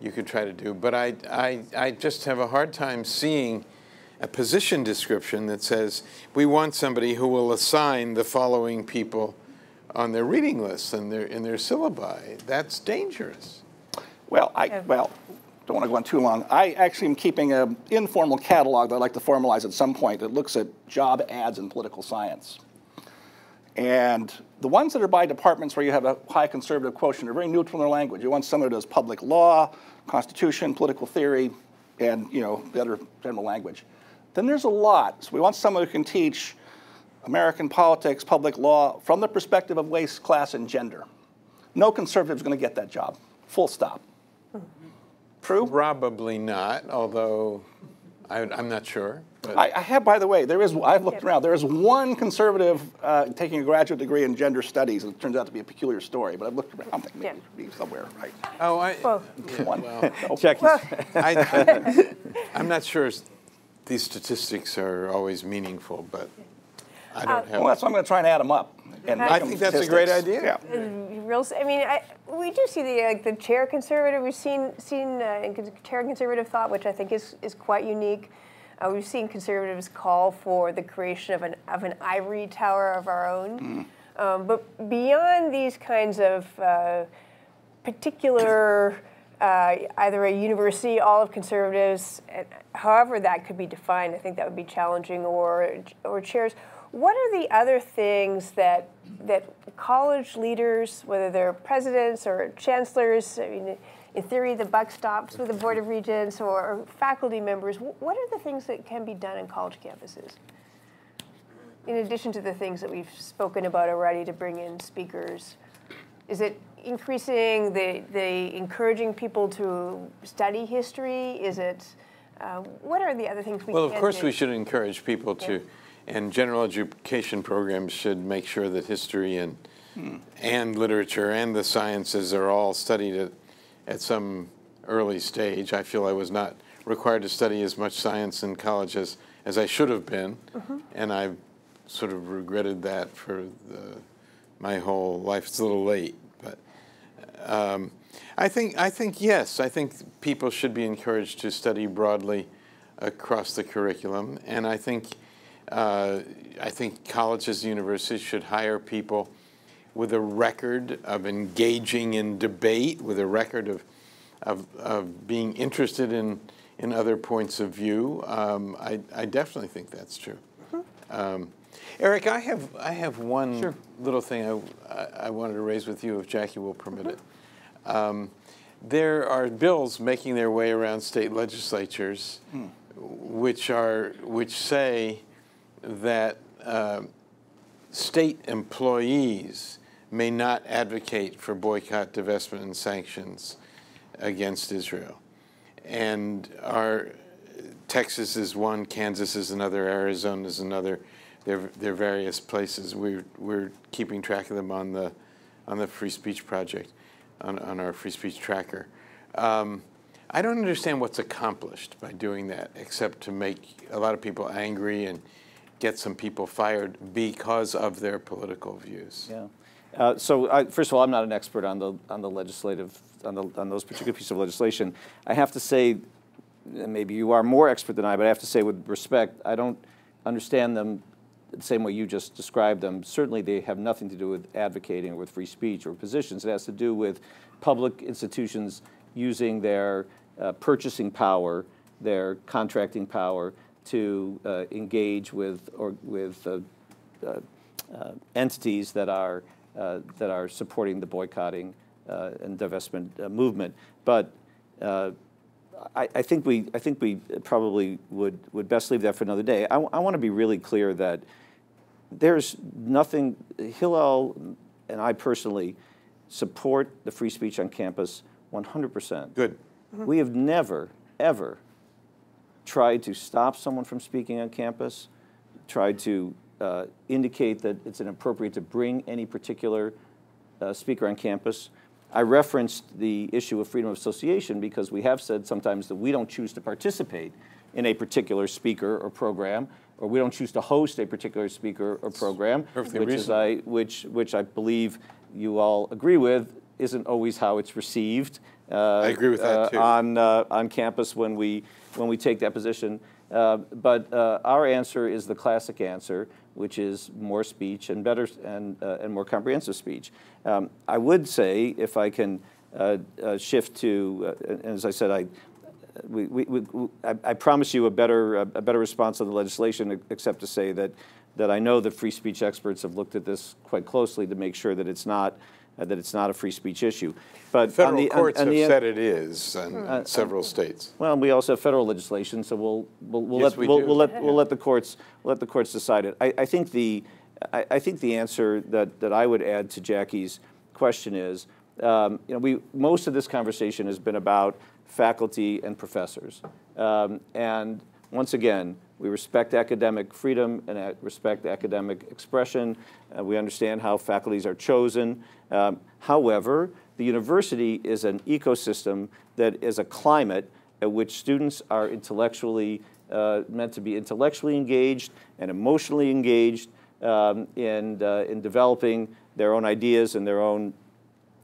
you could try to do. But I, I, I just have a hard time seeing a position description that says we want somebody who will assign the following people on their reading lists and their, in their syllabi. That's dangerous.
Well, I, well, don't want to go on too long. I actually am keeping an informal catalog that I'd like to formalize at some point that looks at job ads in political science. And the ones that are by departments where you have a high conservative quotient are very neutral in their language. You want someone who does public law, constitution, political theory, and you know the other general language. Then there's a lot. So we want someone who can teach American politics, public law from the perspective of race, class, and gender. No conservative is going to get that job. Full stop. Hmm. True?
Probably not, although I, I'm not sure. But
I, I have, by the way, there is. I've looked around. There is one conservative uh, taking a graduate degree in gender studies, and it turns out to be a peculiar story. But I've looked around. I'm thinking
Yeah.
it should be somewhere, right?
oh, I,
Well,
One. No.
Jackie's
I, I'm not sure these statistics are always meaningful, but I don't have.
Well, that's why I'm going to try and add them up. And
I think that's a great idea.
Yeah.
real. I mean, I, we do see the like the chair conservative. We've seen seen uh, chair conservative thought, which I think is is quite unique. Uh, we've seen conservatives call for the creation of an of an ivory tower of our own. Mm. Um, but beyond these kinds of uh, particular, uh, either a university, all of conservatives, however that could be defined, I think that would be challenging, or or chairs. What are the other things that that college leaders, whether they're presidents or chancellors, I mean, in theory, the buck stops with the Board of Regents or faculty members. What are the things that can be done in college campuses? In addition to the things that we've spoken about already to bring in speakers, is it increasing the, the encouraging people to study history? Is it, uh, what are the other things we
Well, of course
do?
we should encourage people to, and general education programs should make sure that history and, hmm. and literature and the sciences are all studied at at some early stage. I feel I was not required to study as much science in college as, as I should have been, mm-hmm. and I've sort of regretted that for the, my whole life. It's a little late, but um, I think I think yes, I think people should be encouraged to study broadly across the curriculum, and I think uh, I think colleges, universities should hire people with a record of engaging in debate, with a record of, of, of being interested in, in other points of view. Um, I, I definitely think that's true. Mm-hmm. Um, Eric, I have, I have one sure. little thing I, I wanted to raise with you, if Jackie will permit it. Mm-hmm. Um, there are bills making their way around state legislatures hmm. which, are, which say that uh, state employees may not advocate for boycott, divestment, and sanctions against Israel. And our Texas is one, Kansas is another, Arizona is another. They're, they're various places. We're, we're keeping track of them on the, on the Free Speech Project, on, on our Free Speech Tracker. Um, I don't understand what's accomplished by doing that, except to make a lot of people angry and get some people fired because of their political views.
Yeah. Uh, so I, first of all, I'm not an expert on the on the legislative on, the, on those particular pieces of legislation. I have to say, maybe you are more expert than I, but I have to say with respect, I don't understand them the same way you just described them. Certainly, they have nothing to do with advocating or with free speech or positions. It has to do with public institutions using their uh, purchasing power, their contracting power to uh, engage with or with uh, uh, entities that are that are supporting the boycotting uh, and divestment uh, movement. But I, I, think we, I think we probably would, would best leave that for another day. I, I want to be really clear that there's nothing, Hillel and I personally support the free speech on campus 100%.
Good.
Mm-hmm. We have never, ever tried to stop someone from speaking on campus, tried to uh, indicate that it's inappropriate to bring any particular uh, speaker on campus. I referenced the issue of freedom of association because we have said sometimes that we don't choose to participate in a particular speaker or program, or we don't choose to host a particular speaker or program,
Perfectly
which is I which which I believe you all agree with isn't always how it's received.
Uh, I agree with that uh, too.
On uh, on campus when we when we take that position. Uh, but uh, our answer is the classic answer, which is more speech and better and, uh, and more comprehensive speech. Um, I would say, if I can uh, uh, shift to, uh, as I said, I, we, we, we, I, I, promise you a better, a better response on the legislation, except to say that, that I know the free speech experts have looked at this quite closely to make sure that it's not uh, that it's not a free speech issue.
But federal the, courts on, on have the, said it is in uh, several states.
Well, we also have federal legislation, so we'll we'll, we'll yes, let we we'll, we'll, let we'll let the courts we'll let the courts decide it. I, I think the I, I, think the answer that that I would add to Jackie's question is, um, you know, we most of this conversation has been about faculty and professors, um, and once again, we respect academic freedom and respect academic expression. Uh, we understand how faculties are chosen. Um, however, the university is an ecosystem that is a climate at which students are intellectually uh, meant to be intellectually engaged and emotionally engaged um, in, uh, in developing their own ideas and their own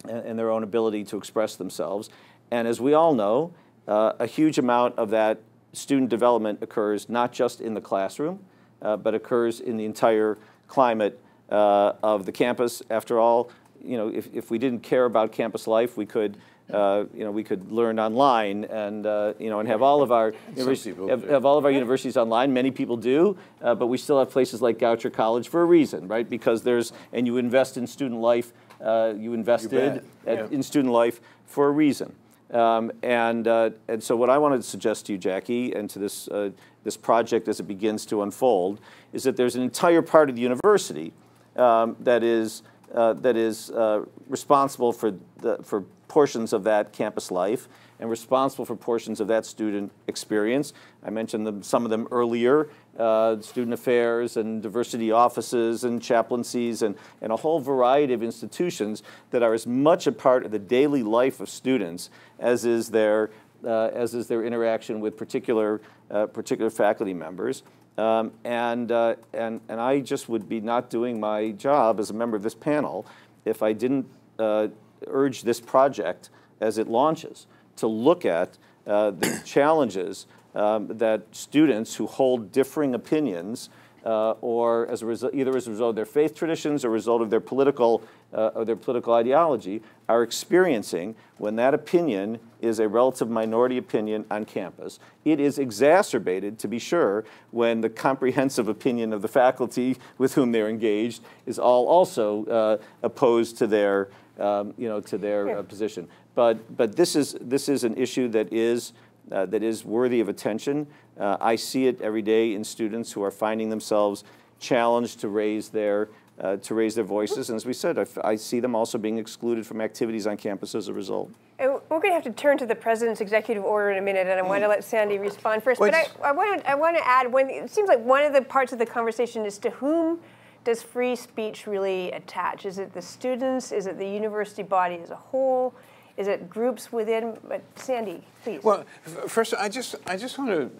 and, their own ability to express themselves. And as we all know, uh, a huge amount of that student development occurs not just in the classroom, uh, but occurs in the entire climate uh, of the campus. After all, you know, if, if we didn't care about campus life, we could, uh, you know, we could learn online and, uh, you know, and have all of our
people
have, have all of our universities online. Many people do, uh, but we still have places like Goucher College for a reason, right? Because there's, and you invest in student life, uh, you invested
bet.
at,
Yeah.
in student life for a reason. Um, and, uh, and so what I wanted to suggest to you, Jackie, and to this, uh, this project as it begins to unfold, is that there's an entire part of the university um, that is, uh, that is uh, responsible for, the, for portions of that campus life and responsible for portions of that student experience. I mentioned them, some of them earlier, uh, student affairs and diversity offices and chaplaincies and, and a whole variety of institutions that are as much a part of the daily life of students as is their, uh, as is their interaction with particular, uh, particular faculty members. Um, and, uh, and, and I just would be not doing my job as a member of this panel if I didn't uh, urge this project as it launches to look at uh, the *coughs* challenges um, that students who hold differing opinions uh, or as a result, either as a result of their faith traditions or a result of their political, uh, or their political ideology are experiencing when that opinion is a relative minority opinion on campus. It is exacerbated, to be sure, when the comprehensive opinion of the faculty with whom they're engaged is all also uh, opposed to their, um, you know, to their uh, position. But, but this, is, this is an issue that is, uh, that is worthy of attention. Uh, I see it every day in students who are finding themselves challenged to raise their, uh, to raise their voices. And as we said, I, f- I see them also being excluded from activities on campus as a result.
And we're going to have to turn to the president's executive order in a minute, and I want to let Sandy respond first. But I, I want to I want to add one. It seems like one of the parts of the conversation is to whom does free speech really attach? Is it the students? Is it the university body as a whole? Is it groups within? But Sandy, please.
Well, first, I just, I just want to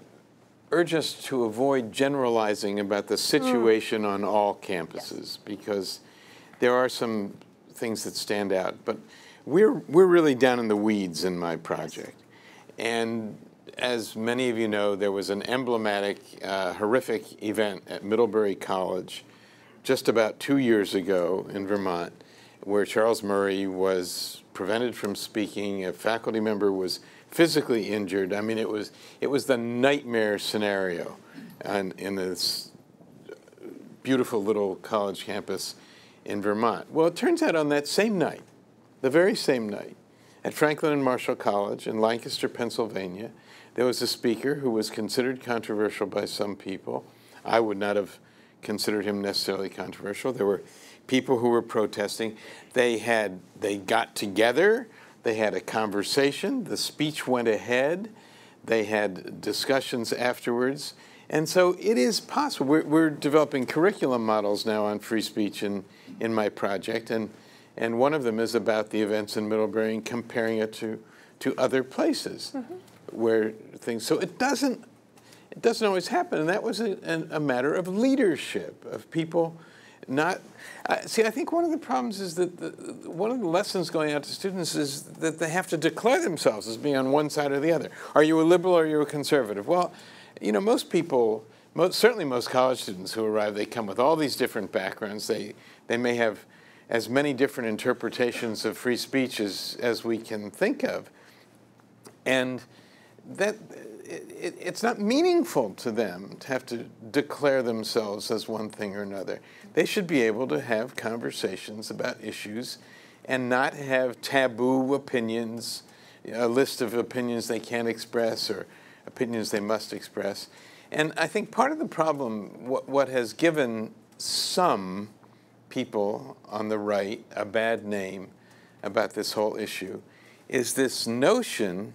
urge us to avoid generalizing about the situation on all campuses because there are some things that stand out. But we're, we're really down in the weeds in my project. And as many of you know, there was an emblematic, uh, horrific event at Middlebury College just about two years ago in Vermont, where Charles Murray was prevented from speaking. A faculty member was physically injured. I mean, it was it was the nightmare scenario, on, in this beautiful little college campus in Vermont. Well, it turns out on that same night, the very same night, at Franklin and Marshall College in Lancaster, Pennsylvania, there was a speaker who was considered controversial by some people. I would not have considered him necessarily controversial. There were people who were protesting. They had they got together, they had a conversation, the speech went ahead, they had discussions afterwards. And so it is possible. We're, we're developing curriculum models now on free speech in, in my project, and, and one of them is about the events in Middlebury and comparing it to, to other places mm-hmm. where things. So it doesn't it doesn't always happen, and that was a, a matter of leadership of people not. Uh, see, I think one of the problems is that the, one of the lessons going out to students is that they have to declare themselves as being on one side or the other. Are you a liberal or are you a conservative? Well, you know, most people, most, certainly most college students who arrive, they come with all these different backgrounds. They they may have as many different interpretations of free speech as, as we can think of and that it, it, it's not meaningful to them to have to declare themselves as one thing or another. They should be able to have conversations about issues and not have taboo opinions, a list of opinions they can't express or opinions they must express. And I think part of the problem, what, what has given some people on the right a bad name about this whole issue is this notion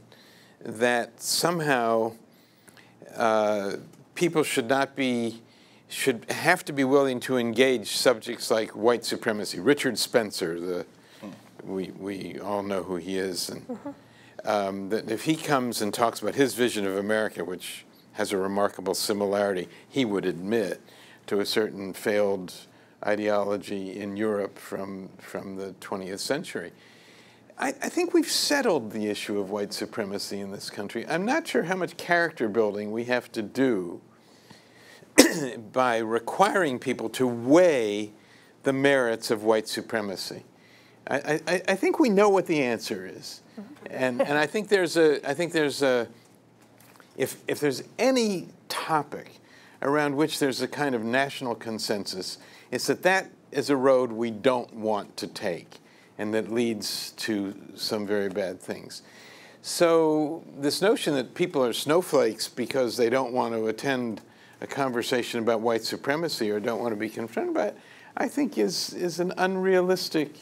that somehow uh, people should not be should have to be willing to engage subjects like white supremacy. Richard Spencer, the we we all know who he is, and um, that if he comes and talks about his vision of America, which has a remarkable similarity, he would admit to a certain failed ideology in Europe from from the 20th century. I, I think we've settled the issue of white supremacy in this country. I'm not sure how much character building we have to do *clears throat* by requiring people to weigh the merits of white supremacy. I, I, I think we know what the answer is, mm-hmm. and and I think there's a I think there's a if if there's any topic around which there's a kind of national consensus, it's that that is a road we don't want to take, and that leads to some very bad things. So this notion that people are snowflakes because they don't want to attend a conversation about white supremacy or don't want to be confronted by it, I think is is an unrealistic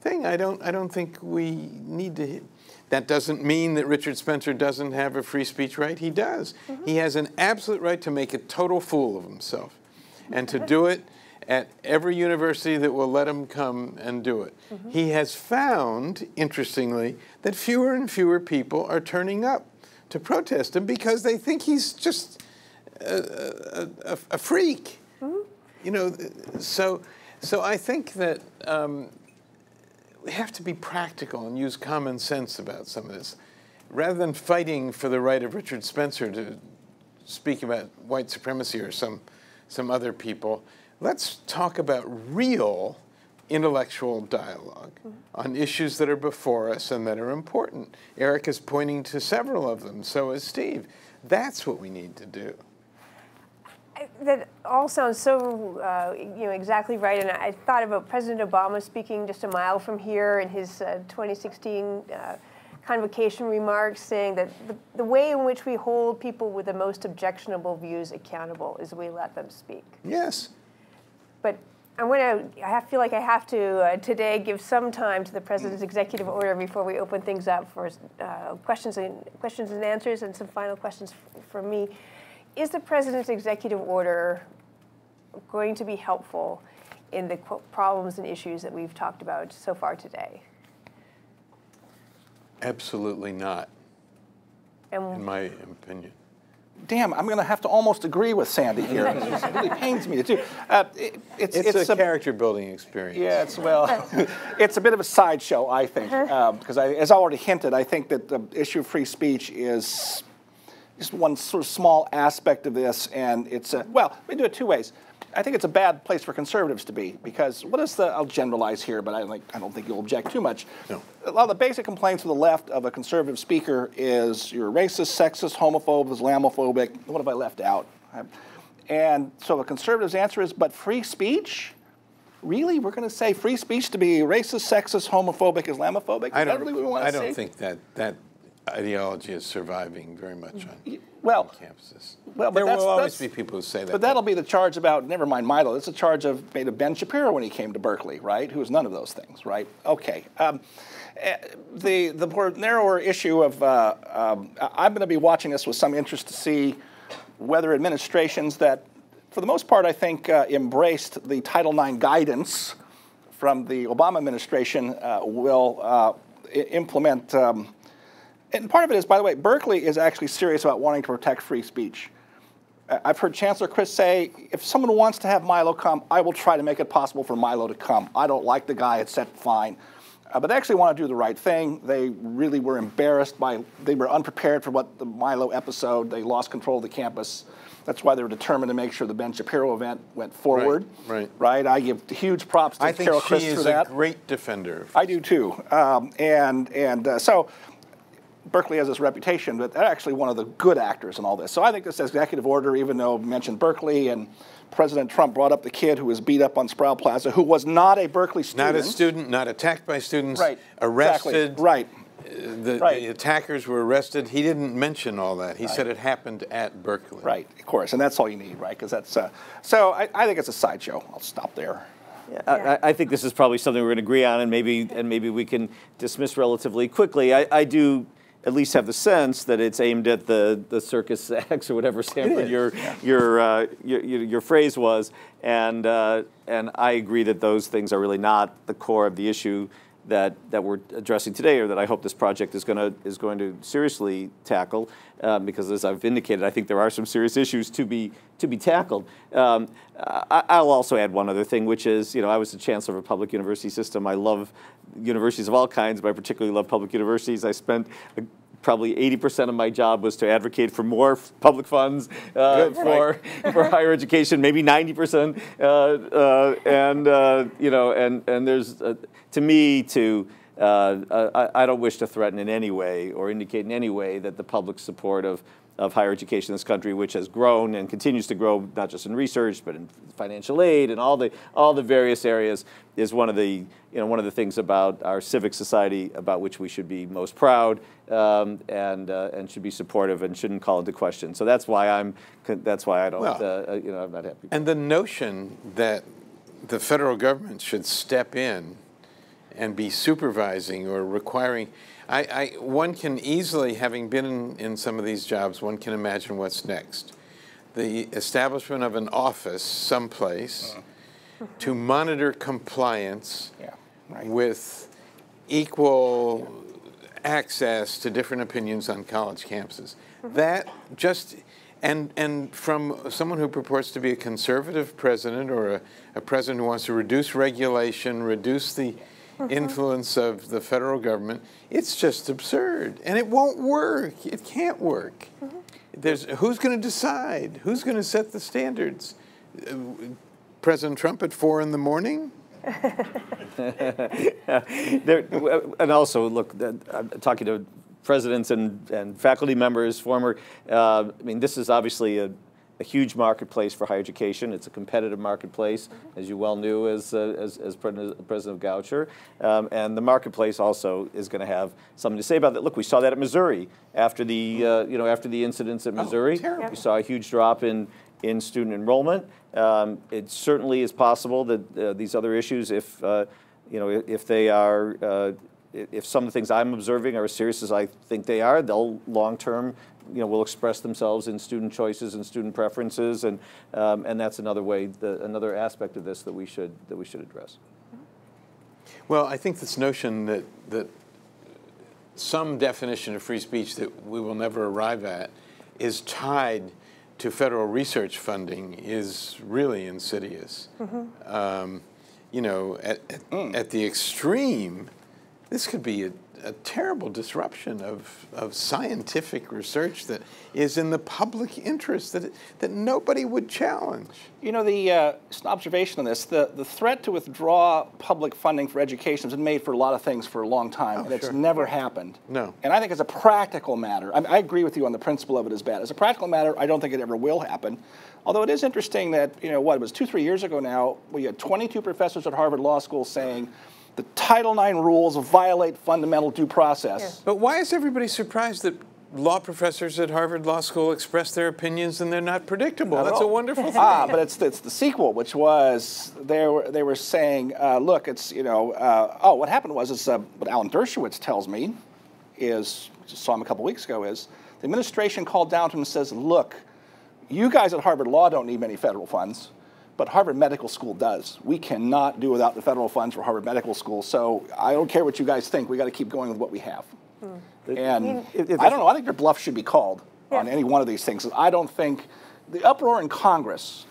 thing. I don't I don't think we need to. That doesn't mean that Richard Spencer doesn't have a free speech right. He does. Mm-hmm. He has an absolute right to make a total fool of himself, and to do it at every university that will let him come and do it. He has found, interestingly, that fewer and fewer people are turning up to protest him because they think he's just a, a, a freak. You know, so so I think that um, we have to be practical and use common sense about some of this, rather than fighting for the right of Richard Spencer to speak about white supremacy or some some other people. Let's talk about real intellectual dialog on issues that are before us and that are important. Eric is pointing to several of them, so is Steve. That's what we need to do.
I- That all sounds so, uh, you know, exactly right. And I thought about President Obama speaking just a mile from here in his uh, 2016 uh, convocation remarks, saying that the, the way in which we hold people with the most objectionable views accountable is we let them speak.
Yes.
But I'm going to, I feel like I have to uh, today give some time to the President's executive order before we open things up for uh, questions and questions and answers and some final questions from me. Is the President's executive order going to be helpful in the problems and issues that we've talked about so far today?
Absolutely not, in my opinion.
Damn, I'm going to have to almost agree with Sandy here. *laughs* it really pains me to do. Uh, it, it's
It's, a, character building experience.
Yeah, it's well, *laughs* it's a bit of a sideshow, I think, because I, as I already hinted, I think that the issue of free speech is just one sort of small aspect of this, and it's a, well, we do it two ways. I think it's a bad place for conservatives to be because what is the? I'll generalize here, but I like I don't think you'll object too much.
No.
A lot of the basic complaints of the left of a conservative speaker is you're racist, sexist, homophobe, Islamophobic. What have I left out? And so a conservative's answer is, but free speech? Really? We're going to say free speech to be racist, sexist, homophobic, Islamophobic? Is
I don't,
really what we want
I don't think that that ideology is surviving very much on,
Well,
campuses.
well,
there will always be people who say that.
But that'll be the charge about, never mind Milo, it's a charge of made of Ben Shapiro when he came to Berkeley, right? Who was none of those things, right? Okay. Um, eh, the, the more narrower issue of, uh, um, I'm going to be watching this with some interest to see whether administrations that, for the most part, I think uh, embraced the Title IX guidance from the Obama administration uh, will uh, i- implement. Um, and part of it is, by the way, Berkeley is actually serious about wanting to protect free speech. I've heard Chancellor Christ say, if someone wants to have Milo come, I will try to make it possible for Milo to come. I don't like the guy, it's set fine. Uh, but they actually want to do the right thing. They really were embarrassed by, they were unprepared for what the Milo episode, they lost control of the campus. That's why they were determined to make sure the Ben Shapiro event went forward.
right.
Right? I give huge props to
I think she is a great defender.
I do too. Um, and and uh, so Berkeley has this reputation, but they're actually one of the good actors in all this. So I think this executive order, even though it mentioned Berkeley and President Trump brought up the kid who was beat up on Sproul Plaza, who was not a Berkeley student.
Not a student, not attacked by students,
Right.
arrested.
Exactly. Right.
Uh, The,
Right.
the attackers were arrested. He didn't mention all that. He said it happened at Berkeley.
Right. Of course. And that's all you need, right? Because that's. Uh, so I, I think it's a sideshow. I'll stop there.
I, I- I think this is probably something we're going to agree on, and maybe and maybe we can dismiss relatively quickly. I, I do at least have the sense that it's aimed at the, the circus *laughs* acts or whatever Sanford your your, uh, your your your phrase was, and uh, and I agree that those things are really not the core of the issue that, that we're addressing today, or that I hope this project is going to is going to seriously tackle, um, because as I've indicated, I think there are some serious issues to be to be tackled. Um, I, will also add one other thing, which is, you know, I was the chancellor of a public university system. I love universities of all kinds, but I particularly love public universities. I spent a, probably 80% of my job was to advocate for more public funds uh, for, for *laughs* higher education, maybe 90%. Uh, uh, and, uh, you know, and, and there's, uh, to me, to, uh, I, I, don't wish to threaten in any way or indicate in any way that the public support of of higher education in this country, which has grown and continues to grow, not just in research, but in financial aid and all the, all the various areas, is one of the, you know, one of the things about our civic society about which we should be most proud um, and, uh, and should be supportive and shouldn't call into question. So that's why I'm, that's why I don't, well, uh, you know, I'm not happy.
And the notion that the federal government should step in and be supervising or requiring, I, I, one can easily, having been in, in some of these jobs, one can imagine what's next. The establishment of an office someplace uh. *laughs* to monitor compliance
yeah, right.
with equal access to different opinions on college campuses. Mm-hmm. That just, and, and from someone who purports to be a conservative president or a, a president who wants to reduce regulation, reduce the. Influence of the federal government, it's just absurd. And it won't work. It can't work. Mm-hmm. There's, who's going to decide? Who's going to set the standards? Uh, President Trump at four in the morning? *laughs*
there, and also, look, I'm talking to presidents and, and faculty members, former, uh, I mean, this is obviously a, a huge marketplace for higher education. It's a competitive marketplace, as you well knew as, uh, as, as, President of Goucher. Um, and the marketplace also is going to have something to say about that. Look, we saw that at Missouri after the, uh, you know, after the incidents at oh, Missouri.
Oh,
we saw a huge drop in, in student enrollment. Um, it certainly is possible that uh, these other issues, if, uh, you know, if they are uh, if some of the things I'm observing are as serious as I think they are, they'll long term you know, will express themselves in student choices and student preferences, and, um, and that's another way, the, another aspect of this that we should, that we should address.
Well, I think this notion that, that some definition of free speech that we will never arrive at is tied to federal research funding is really insidious. Mm-hmm. Um, you know, at, at, mm. at, the extreme, this could be a, a terrible disruption of, of scientific research that is in the public interest that, that nobody would challenge.
You know, the uh, observation on this, the, the threat to withdraw public funding for education has been made for a lot of things for a long time, oh, and it's never happened.
No.
And I think as a practical matter, I, mean, I agree with you on the principle of it is bad. As a practical matter, I don't think it ever will happen. Although it is interesting that, you know, what, it was two, three years ago now, we had 22 professors at Harvard Law School saying, the Title IX rules violate fundamental due process.
But why is everybody surprised that law professors at Harvard Law School express their opinions and they're not predictable?
Not
That's a wonderful *laughs* thing.
Ah, but it's, it's the sequel, which was they were, they were saying, uh, look, it's, you know, uh, oh, what happened was, is uh, what Alan Dershowitz tells me is, just saw him a couple weeks ago, is the administration called down to him and says, look, you guys at Harvard Law don't need many federal funds but Harvard Medical School does. We cannot do without the federal funds for Harvard Medical School. So I don't care what you guys think. We got to keep going with what we have. Hmm. And I, mean, I don't know. I think your bluff should be called yeah. on any one of these things. I don't think the uproar in Congress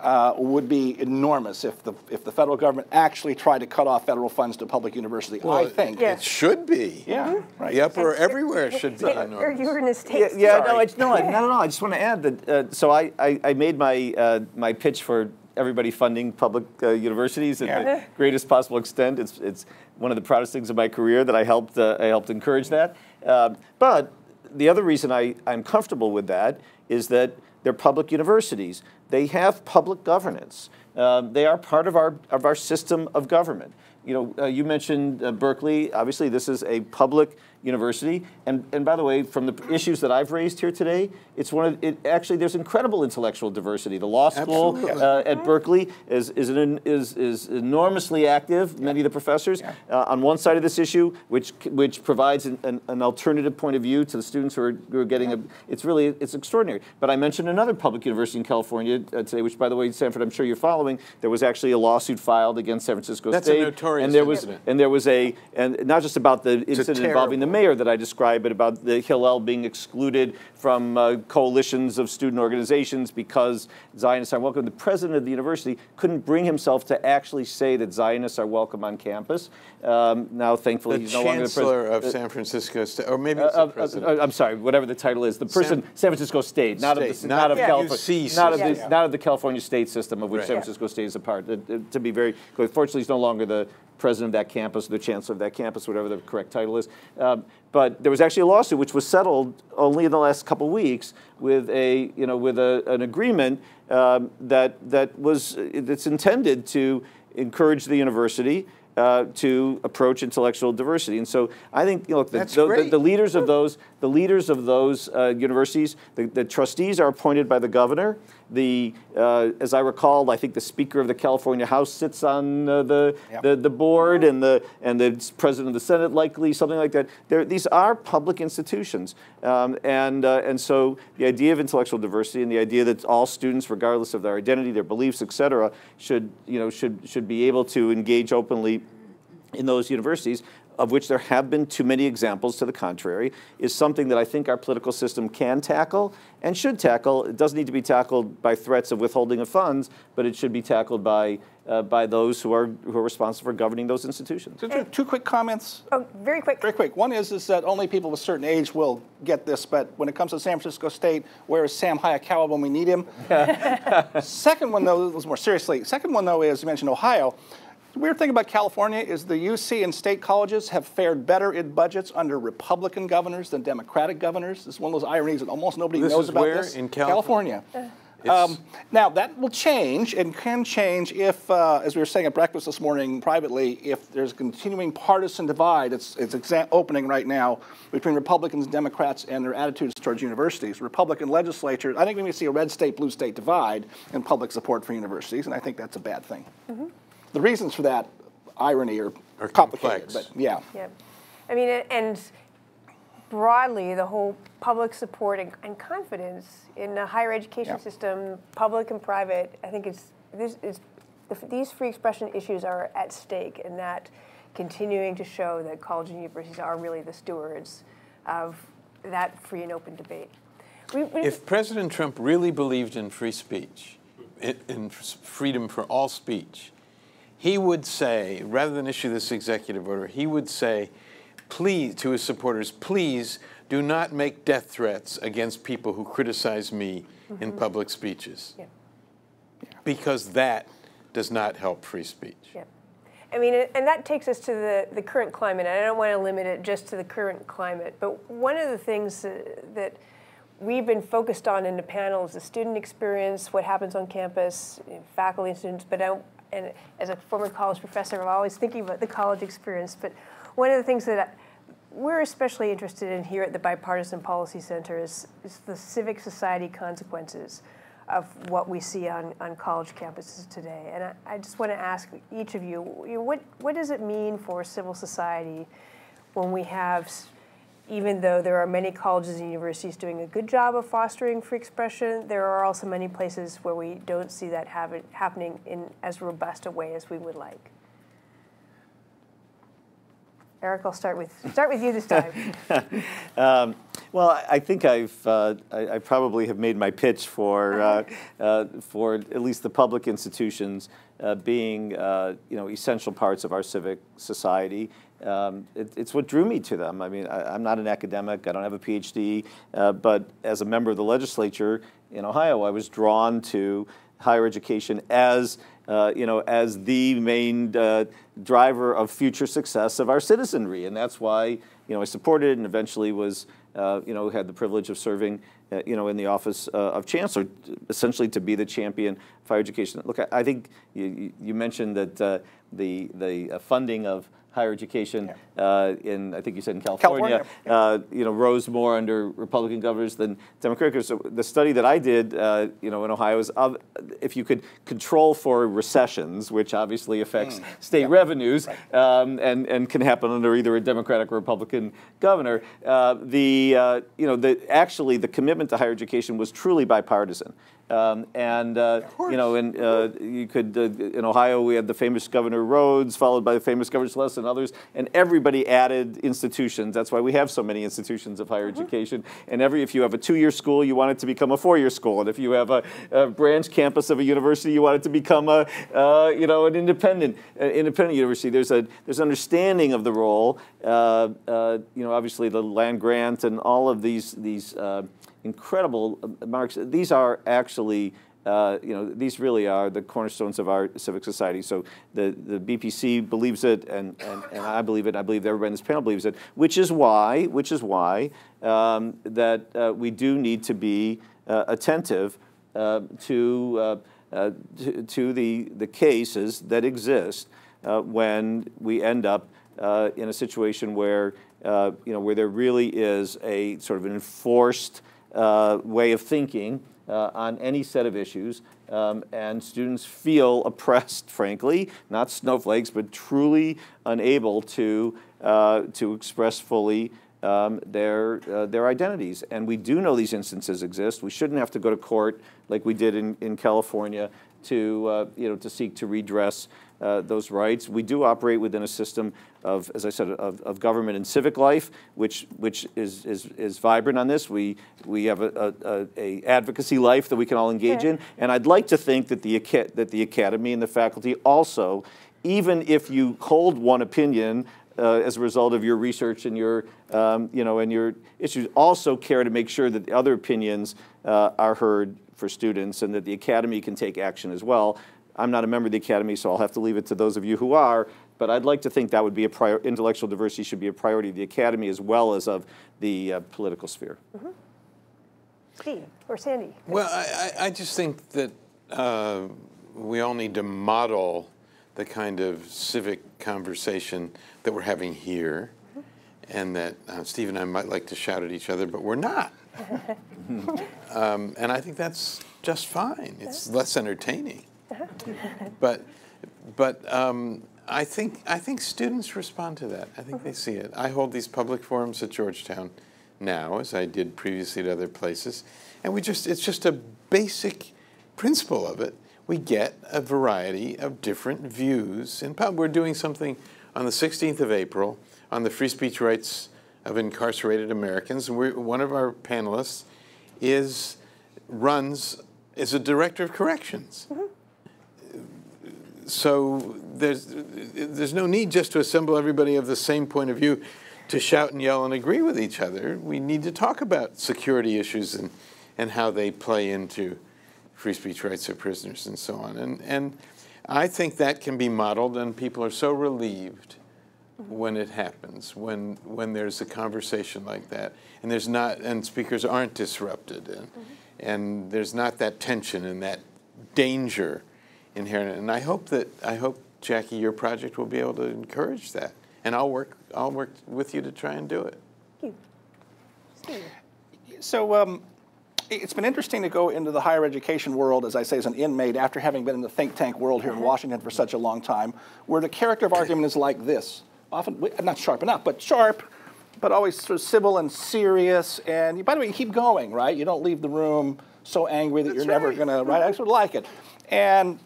uh, would be enormous if the if the federal government actually tried to cut off federal funds to public university.
Well,
I think
it should be.
Yeah, mm-hmm. right.
The uproar everywhere should be enormous.
You're going to take.
Yeah, yeah no, I, no, not at all. I just want to add that. Uh, so I, I, I made my uh, my pitch for everybody funding public uh, universities at yeah. the *laughs* greatest possible extent. It's, it's one of the proudest things of my career that I helped, uh, I helped encourage that. Um, but the other reason I, I'm comfortable with that is that they're public universities. They have public governance. Um, they are part of our, of our system of government. You know, uh, you mentioned uh, Berkeley. Obviously, this is a public University. And, and by the way, from the issues that I've raised here today, it's one of it actually there's incredible intellectual diversity. The law school uh, at Berkeley is is, an, is is enormously active. Many of the professors yeah. uh, on one side of this issue, which which provides an, an, an, alternative point of view to the students who are, who are getting a. It's really it's extraordinary. But I mentioned another public university in California uh, today, which by the way, Sanford, I'm sure you're following. There was actually a lawsuit filed against San Francisco
That's a
State.
notorious
and there was,
incident.
And there was a, and not just about the incident involving the mayor that I described, but about the Hillel being excluded from uh, coalitions of student organizations because Zionists are welcome. The president of the university couldn't bring himself to actually say that Zionists are welcome on campus. Um, now, thankfully,
The
he's no longer the
chancellor
president.
of San Francisco State, or maybe it's
Uh,
the
uh,
president.
uh, I'm sorry, whatever the title is. The person, San, Francisco State, not of the,
not
not, of
the
California, not of the,
system.
not of the California state system of which
Right.
San
Yeah.
Francisco State is a part. Uh, uh, to be very, clear, fortunately, he's no longer the president of that campus, the chancellor of that campus, whatever the correct title is. Um, but there was actually a lawsuit which was settled only in the last couple weeks with a, you know, with a, an agreement um, that that was that's intended to encourage the university. Uh, to approach intellectual diversity, and so I think you know, look, the, the, the, the leaders of those, the leaders of those uh, universities, the, the trustees are appointed by the governor. The, uh, as I recall, I think the Speaker of the California House sits on uh, the,
Yep.
the the board, and the and the President of the Senate likely something like that. They're, these are public institutions, um, and uh, and so the idea of intellectual diversity and the idea that all students, regardless of their identity, their beliefs, et cetera, should you know should should be able to engage openly in those universities, of which there have been too many examples to the contrary, is something that I think our political system can tackle and should tackle. It doesn't need to be tackled by threats of withholding of funds, but it should be tackled by, uh, by those who are, who are responsible for governing those institutions.
So two, two quick comments.
Oh, very quick.
Very quick. One is is that only people of a certain age will get this, but when it comes to San Francisco State, where is Sam Hayakawa when we need him? *laughs* second one, though, was more seriously. Second one, though, is you mentioned Ohio. The weird thing about California is the UC and state colleges have fared better in budgets under Republican governors than Democratic governors. This is one of those ironies that almost nobody
This
knows
is
about
where?
this.
In California?
California. Um, now that will change and can change if, uh, as we were saying at breakfast this morning privately, if there's a continuing partisan divide. It's it's exa- opening right now between Republicans and Democrats and their attitudes towards universities. Republican legislatures, I think we may see a red state blue state divide in public support for universities, and I think that's a bad thing. The reasons for that irony are,
Are
complicated,
complex.
but yeah.
Yeah. I mean, and broadly, the whole public support and, and confidence in the higher education
Yeah.
system, public and private, I think it's, this is, the, these free expression issues are at stake in that continuing to show that college and universities are really the stewards of that free and open debate. We, we,
If President Trump really believed in free speech, in, in freedom for all speech, he would say, rather than issue this executive order, he would say, please, to his supporters, please do not make death threats against people who criticize me in public speeches.
Yeah.
Because that does not help free speech.
Yeah. I mean, and that takes us to the, the current climate. I don't want to limit it just to the current climate, but one of the things uh, that we've been focused on in the panel is the student experience, what happens on campus, faculty and students. But I, and as a former college professor, I'm always thinking about the college experience. But one of the things that I, we're especially interested in here at the Bipartisan Policy Center is, is the civic society consequences of what we see on, on college campuses today. And I, I just want to ask each of you, you know, what, what does it mean for civil society when we have, even though there are many colleges and universities doing a good job of fostering free expression, there are also many places where we don't see that happen, happening in as robust a way as we would like. Eric, I'll start with start with you this time. *laughs*
Well, I- I think I've, uh, I, I probably have made my pitch for, uh, *laughs* uh, for at least the public institutions uh, being, uh, you know, essential parts of our civic society. Um, it, it's what drew me to them. I mean, I, I'm not an academic. I don't have a PhD, uh, but as a member of the legislature in Ohio, I was drawn to higher education as uh, you know, as the main uh, driver of future success of our citizenry, and that's why you know I supported it, and eventually was uh, you know had the privilege of serving uh, you know in the office uh, of chancellor, essentially to be the champion of higher education. Look, I, I think you, you- mentioned that uh, the the funding of higher education uh, in, I think you said in California,
California.
Uh, you know, rose more under Republican governors than Democratic. So the study that I did, uh, you know, in Ohio is of, if you could control for recessions, which obviously affects state revenues um, and, and can happen under either a Democratic or Republican governor, uh, the, uh, you know, the, actually the commitment to higher education was truly bipartisan. Um, and uh, you know, and uh, you could uh, in Ohio we had the famous Governor Rhodes, followed by the famous Governor Celeste and others, and everybody added institutions. That's why we have so many institutions of higher education. And every if you have a two-year school, you want it to become a four-year school, and if you have a, a branch campus of a university, you want it to become a uh, you know an independent uh, independent university. There's a there's understanding of the role. Uh, you know, obviously the land grant and all of these these incredible uh, marks. These are actually, uh, you know, these really are the cornerstones of our civic society. So the, the BPC believes it, and, and, and I believe it. I believe everybody in this panel believes it, which is why, which is why um, that uh, we do need to be uh, attentive uh, to, uh, to, to, the, the cases that exist when we end up in a situation where, you know, where there really is a sort of an enforced way of thinking uh, on any set of issues. Um, and students feel *laughs* oppressed, frankly, not snowflakes, but truly unable to, uh, to express fully um, their, uh, their identities. And we do know these instances exist. We shouldn't have to go to court like we did in, in California to, uh, you know, to seek to redress uh, those rights. We do operate within a system of, as I said, of, of government and civic life, which, which is, is, is vibrant on this. We, we have a, a, a advocacy life that we can all engage in. And I'd like to think that the, that the academy and the faculty also, even if you hold one opinion uh, as a result of your research and your, um, you know, and your issues, also care to make sure that the other opinions uh, are heard for students and that the academy can take action as well. I'm not a member of the academy, so I'll have to leave it to those of you who are. But I'd like to think that would be a prior, intellectual diversity should be a priority of the academy as well as of the uh, political sphere.
Mm -hmm. Steve or Sandy?
Well, I, I just think that uh, we all need to model the kind of civic conversation that we're having here, mm -hmm. and that uh, Steve and I might like to shout at each other, but we're not. *laughs* um, and I think that's just fine. It's less entertaining. but but um, I think I think students respond to that. I think they see it. I hold these public forums at Georgetown now, as I did previously at other places, and we just it's just a basic principle of it. We get a variety of different views in pub. We're doing something on the 16th of April on the free speech rights of incarcerated Americans, and one of our panelists is runs is a director of corrections. Mm -hmm so there's, there's no need just to assemble everybody of the same point of view to shout and yell and agree with each other. We need to talk about security issues and, and how they play into free speech rights of prisoners and so on. And, and I think that can be modeled, and people are so relieved when it happens, when, when there's a conversation like that, and there's not, and speakers aren't disrupted, and, mm -hmm. and there's not that tension and that danger inherent. And I hope that I hope Jackie, your project will be able to encourage that, and I'll work I'll work with you to try and do it.
Thank you.
So. Um, it's been interesting to go into the higher education world, as I say, as an inmate, after having been in the think tank world here in uh-huh. Washington for such a long time, where the character of argument is like this. Often, not sharp enough, but sharp, but always sort of civil and serious. And by the way, you keep going, right? You don't leave the room so angry that That's you're right. never going to, right? I sort of like it. And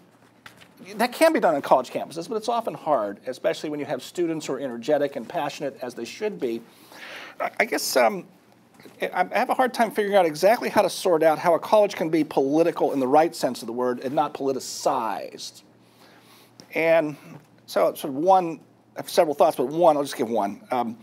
that can be done on college campuses, but it's often hard, especially when you have students who are energetic and passionate as they should be. I guess um, I have a hard time figuring out exactly how to sort out how a college can be political in the right sense of the word and not politicized. And so, sort of one, I have several thoughts, but one, I'll just give one. Um,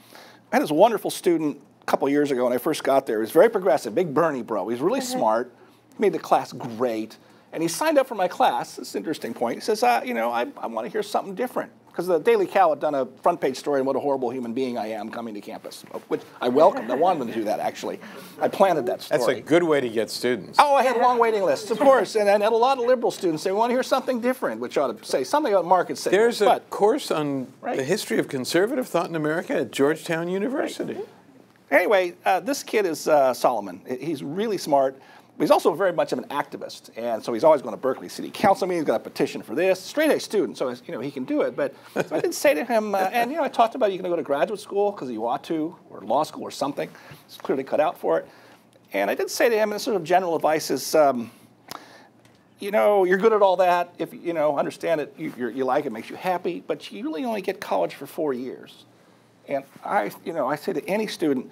I had this wonderful student a couple years ago when I first got there. He was very progressive, big Bernie bro. He's really mm-hmm. smart, made the class great. And he signed up for my class. This is an interesting point. He says, uh, you know, I, I want to hear something different. because the Daily Cal had done a front page story on what a horrible human being I am coming to campus, which I welcomed. I wanted them to do that, actually. I planted that story.
That's a good way to get students.
Oh, I had long waiting lists, of course, and, and a lot of liberal students say, we want to hear something different, which ought to say something about market signals.
There's a
but
course on
Right.
the history of conservative thought in America at Georgetown University.
anyway, uh, this kid is uh, Solomon. He's really smart. But he's also very much of an activist, and so he's always going to Berkeley City Council meetings. He's got a petition for this. Straight A student, so you know he can do it. But so *laughs* I did say to him, uh, and you know I talked about you going to go to graduate school because you ought to, or law school or something. It's clearly cut out for it. And I did say to him, and sort of general advice is, um, you know, you're good at all that. If you know, understand it, you, you're, you like it, makes you happy. But you really only get college for four years. And I, you know, I say to any student,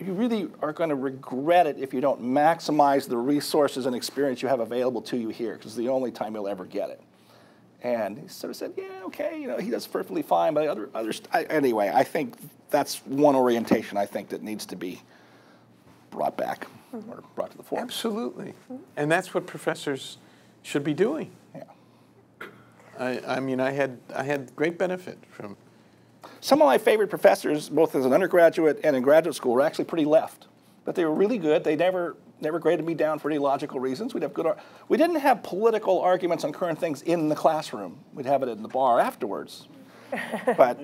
you really are going to regret it if you don't maximize the resources and experience you have available to you here, because it's the only time you'll ever get it. And he sort of said, "Yeah, okay, you know, he does perfectly fine." But other, others, I, anyway, I think that's one orientation I think that needs to be brought back mm-hmm. or brought to the fore.
Absolutely. And that's what professors should be doing.
Yeah.
I, I mean, I had, I had great benefit from,
Some of my favorite professors, both as an undergraduate and in graduate school, were actually pretty left, but they were really good. They never never graded me down for any logical reasons. We'd have good. We didn't have political arguments on current things in the classroom. We'd have it in the bar afterwards. *laughs* But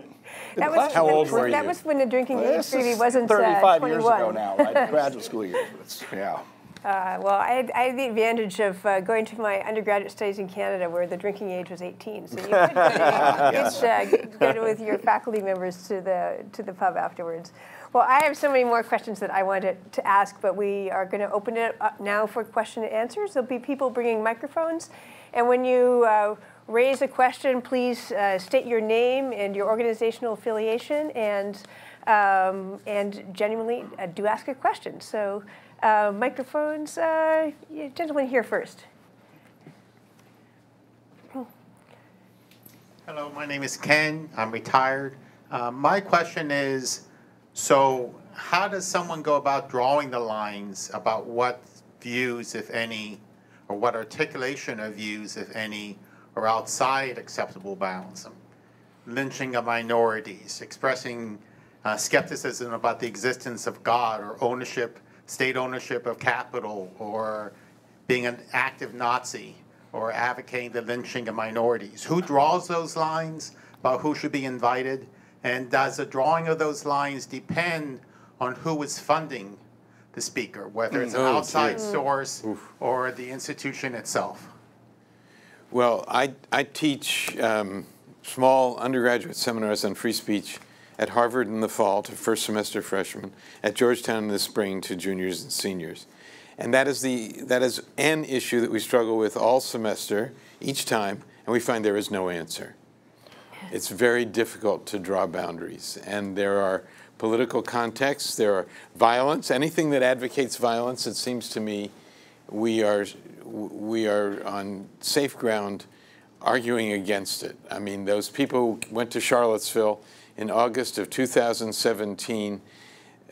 That was,
How old were you?
that was when the drinking age
This
wasn't uh,
35
21.
years ago now, right? *laughs* Graduate school years. It's, yeah.
Uh, well, I had, I had the advantage of uh, going to my undergraduate studies in Canada where the drinking age was 18. So you could, go *laughs* to- you could, uh, go with your faculty members to the, to the pub afterwards. Well, I have so many more questions that I wanted to ask, but we are going to open it up now for question and answers. There'll be people bringing microphones. And when you uh, raise a question, please uh, state your name and your organizational affiliation and, um, and genuinely uh, do ask a question. So uh, microphones, uh, here first.
Hello, my name is Ken. I'm retired. Uh, my question is so, how does someone go about drawing the lines about what views, if any, or what articulation of views, if any, are outside acceptable bounds? Lynching of minorities, expressing uh, skepticism about the existence of God or ownership, state ownership of capital, or being an active Nazi or advocating the lynching of minorities. Who draws those lines about who should be invited? And does the drawing of those lines depend on who is funding the speaker, whether it's an
Oh,
outside
gee.
source or the institution itself?
well, I, I teach um, small undergraduate seminars on free speech at Harvard in the fall to first semester freshmen, at Georgetown in the spring to juniors and seniors. And that is, the, that is an issue that we struggle with all semester, each time, and we find there is no answer. It's very difficult to draw boundaries, and there are political contexts, there are violence, anything that advocates violence, it seems to me we are, we are on safe ground arguing against it. I mean, those people went to Charlottesville in August of 2017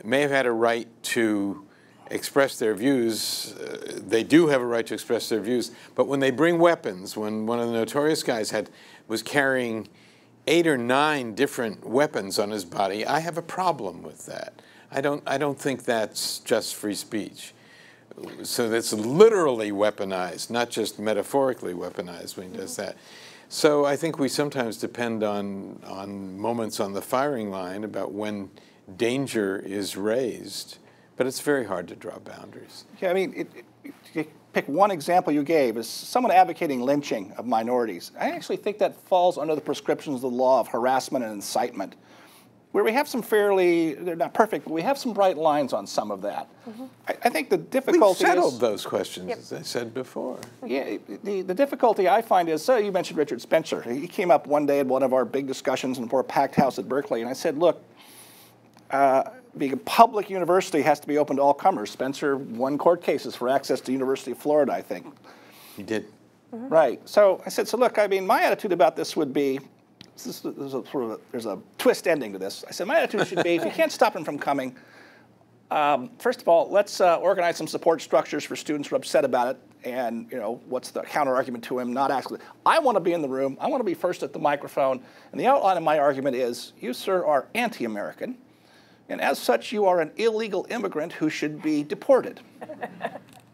may have had a right to express their views. Uh, they do have a right to express their views, but when they bring weapons, when one of the notorious guys had was carrying eight or nine different weapons on his body, I have a problem with that. I don't, I don't think that's just free speech. So that's literally weaponized, not just metaphorically weaponized when he does that. So I think we sometimes depend on, on moments on the firing line about when danger is raised, but it's very hard to draw boundaries.
Yeah, I mean, it, it, you pick one example you gave is someone advocating lynching of minorities. I actually think that falls under the prescriptions of the law of harassment and incitement, where we have some fairly, they're not perfect, but we have some bright lines on some of that. I, I think the difficulty
We've
difficulty
settled
is,
those questions, as I said before.
yeah, the, the difficulty I find is, so you mentioned Richard Spencer. He came up one day at one of our big discussions in a packed house at Berkeley, and I said, look, uh, being a public university has to be open to all comers. Spencer won court cases for access to University of Florida, I think.
He did.
Right. So I said, so look, I mean, my attitude about this would be, this is, there's a sort of a, there's a twist ending to this. I said, my attitude should be, if you can't stop him from coming, um, first of all, let's uh, organize some support structures for students who are upset about it, and you know what's the counter argument to him? Not actually. i want to be in the room. I want to be first at the microphone. And the outline of my argument is you sir are anti-american. And as such you are an illegal immigrant who should be deported. *laughs*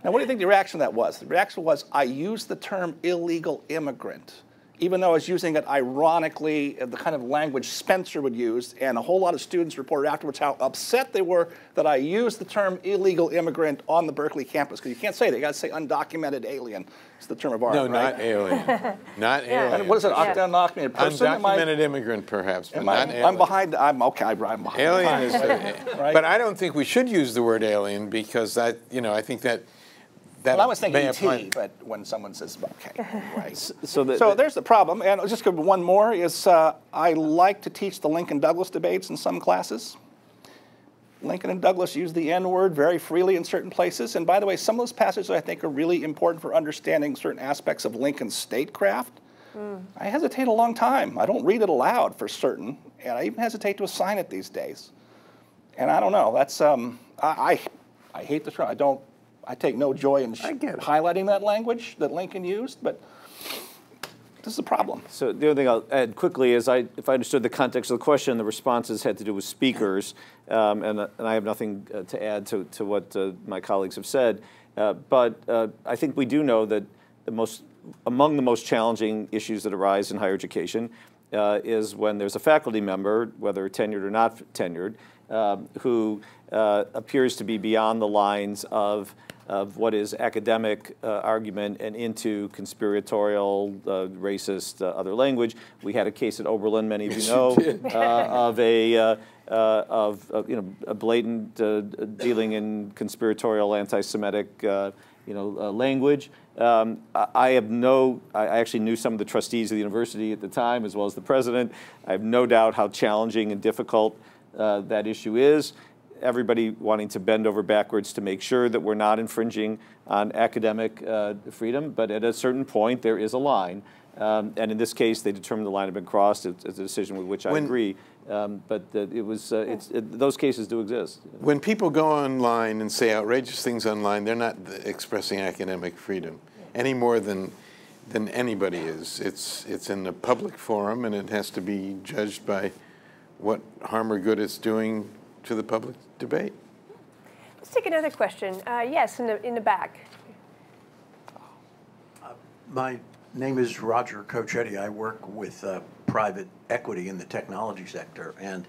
Now what do you think the reaction to that was? The reaction was i used the term illegal immigrant even though I was using it ironically, uh, the kind of language Spencer would use, and a whole lot of students reported afterwards how upset they were that I used the term illegal immigrant on the Berkeley campus. Because you can't say that, you got to say undocumented alien. It's the term of art.
No,
right?
not alien. *laughs* Not alien.
And what is it,
Yeah.
undocumented person? Am I-
Undocumented immigrant, perhaps, but not
I,
alien.
I'm behind, I'm okay, I'm behind.
Alien is, *laughs*
Right.
but I don't think we should use the word alien because that, you know, I think that that
Well, I was thinking
may
ET, but when someone says, okay, *laughs* right.
So the,
So there's the problem, and I'll just give one more, is uh, I like to teach the Lincoln Douglas debates in some classes. Lincoln and Douglas use the N-word very freely in certain places, and by the way, some of those passages I think are really important for understanding certain aspects of Lincoln's statecraft. I hesitate a long time. I don't read it aloud for certain, and I even hesitate to assign it these days. And I don't know. That's um, I, I I hate the term. I don't. I take no joy in sh-
I get it.
highlighting that language that Lincoln used, but this is a problem.
So the other thing I'll add quickly is, I, if I understood the context of the question, the responses had to do with speakers, um, and, uh, and I have nothing uh, to add to, to what uh, my colleagues have said. Uh, but uh, I think we do know that the most, among the most challenging issues that arise in higher education uh, is when there's a faculty member, whether tenured or not tenured, um, who uh, appears to be beyond the lines of of what is academic uh, argument and into conspiratorial, uh, racist, uh, other language. We had a case at Oberlin, many of you know, uh, of a uh, uh, of, of you know a blatant uh, dealing in conspiratorial, anti-Semitic, uh, you know, uh, language. Um, I, have no. I I actually knew some of the trustees of the university at the time, as well as the president. I have no doubt how challenging and difficult uh, that issue is everybody wanting to bend over backwards to make sure that we're not infringing on academic uh, freedom, but at a certain point, there is a line. Um, and in this case, they determined the line had been crossed. It's, it's a decision with which I
When-
agree. Um, but uh, it was, uh, it's, it, those cases do exist.
When people go online and say outrageous things online, they're not expressing academic freedom any more than than anybody is. It's it's in a public forum and it has to be judged by what harm or good it's doing to the public debate.
Let's take another question. Uh, yes, in the, in the back.
My name is Roger Cochetti. I work with uh, private equity in the technology sector, and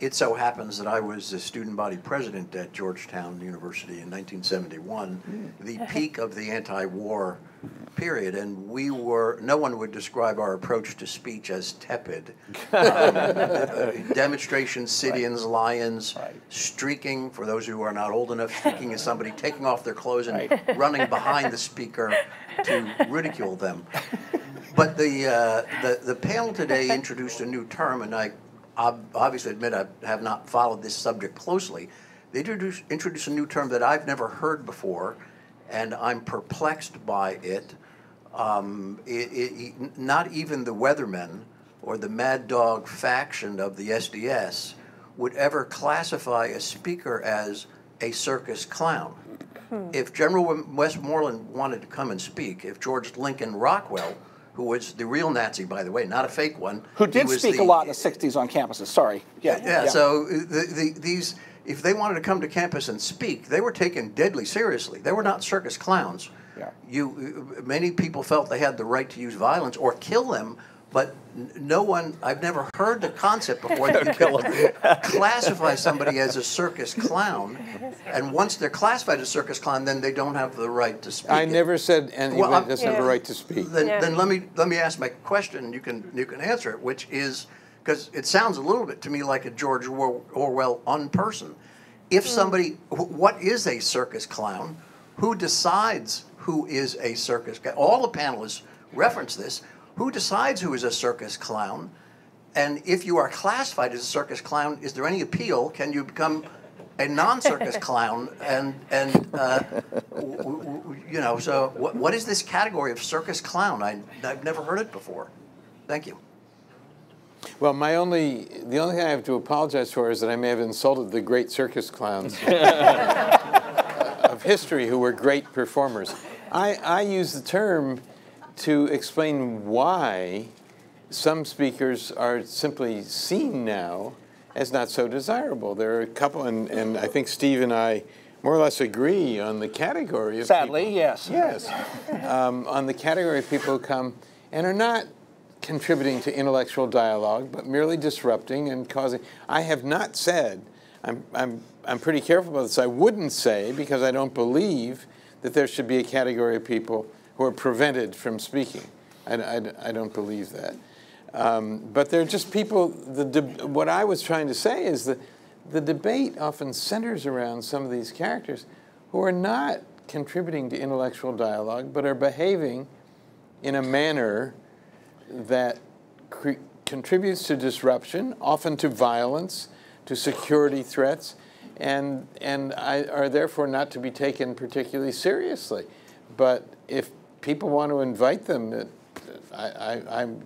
it so happens that I was the student body president at Georgetown University in 1971, the peak of the anti-war period, and we were, no one would describe our approach to speech as tepid. *laughs* Um, Demonstrations, sit-ins, lions,
Right.
streaking, for those who are not old enough, streaking is somebody taking off their clothes and *laughs* running behind the speaker to ridicule them. But the, uh, the, the panel today introduced a new term, and I ob- obviously admit I have not followed this subject closely. They introduced, introduced a new term that I've never heard before, and I'm perplexed by it. Um, it, it, it- not even the weathermen or the Mad Dog faction of the SDS would ever classify a speaker as a circus clown. If General Westmoreland wanted to come and speak, if George Lincoln Rockwell, who was the real Nazi, by the way, not a fake one,
Who did speak
the-
a lot in the 60s on campuses, sorry. Yeah,
yeah, so uh, the, the, these, if they wanted to come to campus and speak, they were taken deadly seriously. They were not circus clowns.
Yeah.
You, uh, many people felt they had the right to use violence or kill them, but no one, I've never heard the concept before that you could classify somebody as a circus clown, and once they're classified as a circus clown, then they don't have the right to speak.
I never said
Well,
anyone
I'm-
doesn't have a right to speak.
Then,
Yeah.
then let me let me ask my question. You can you can answer it, which is because it sounds a little bit to me like a George Or- Orwell unperson. If hmm. somebody, wh- what is a circus clown? Who decides who is a circus? clown? All the panelists reference this. Who decides who is a circus clown? And if you are classified as a circus clown, is there any appeal? Can you become a non-circus *laughs* clown? And and uh, w- w- w- you know, so what, what is this category of circus clown? I I've never heard it before. Thank you.
Well, my only, the only thing I have to apologize for is that I may have insulted the great circus clowns *laughs* of history who were great performers. I, I use the term to explain why some speakers are simply seen now as not so desirable. There are a couple, and, and I think Steve and I more or less agree on the category of
Sadly,
people-
yes.
Yes. Um, on the category of people who come and are not contributing to intellectual dialogue, but merely disrupting and causing. I have not said, I'm, I'm, I'm pretty careful about this, I wouldn't say, because I don't believe that there should be a category of people who are prevented from speaking. I, I- I don't believe that. Um, but they're just people, the, what I was trying to say is that the debate often centers around some of these characters who are not contributing to intellectual dialogue, but are behaving in a manner that contributes to disruption, often to violence, to security threats, and, and I, are therefore not to be taken particularly seriously. But if people want to invite them, it, I, I, I'm,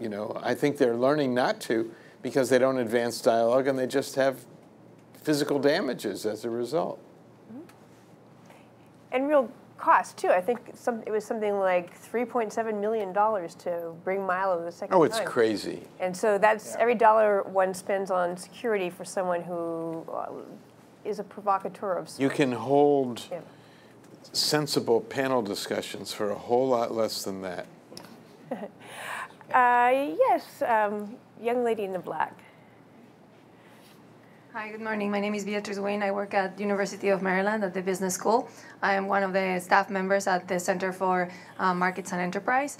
you know, I think they're learning not to because they don't advance dialogue and they just have physical damages as a result.
And real cost too. I think some, it was something like $3.7 million to bring Milo the second
Oh, it's
time.
crazy.
And so that's every dollar one spends on security for someone who uh, is a provocateur of sorts.
You can hold
Yeah.
Sensible panel discussions for a whole lot less than that. *laughs*
Uh, yes, um, young lady in the black.
Hi, good morning. My name is Beatrice Wayne. I work at University of Maryland at the Business School. I am one of the staff members at the Center for uh, Markets and Enterprise.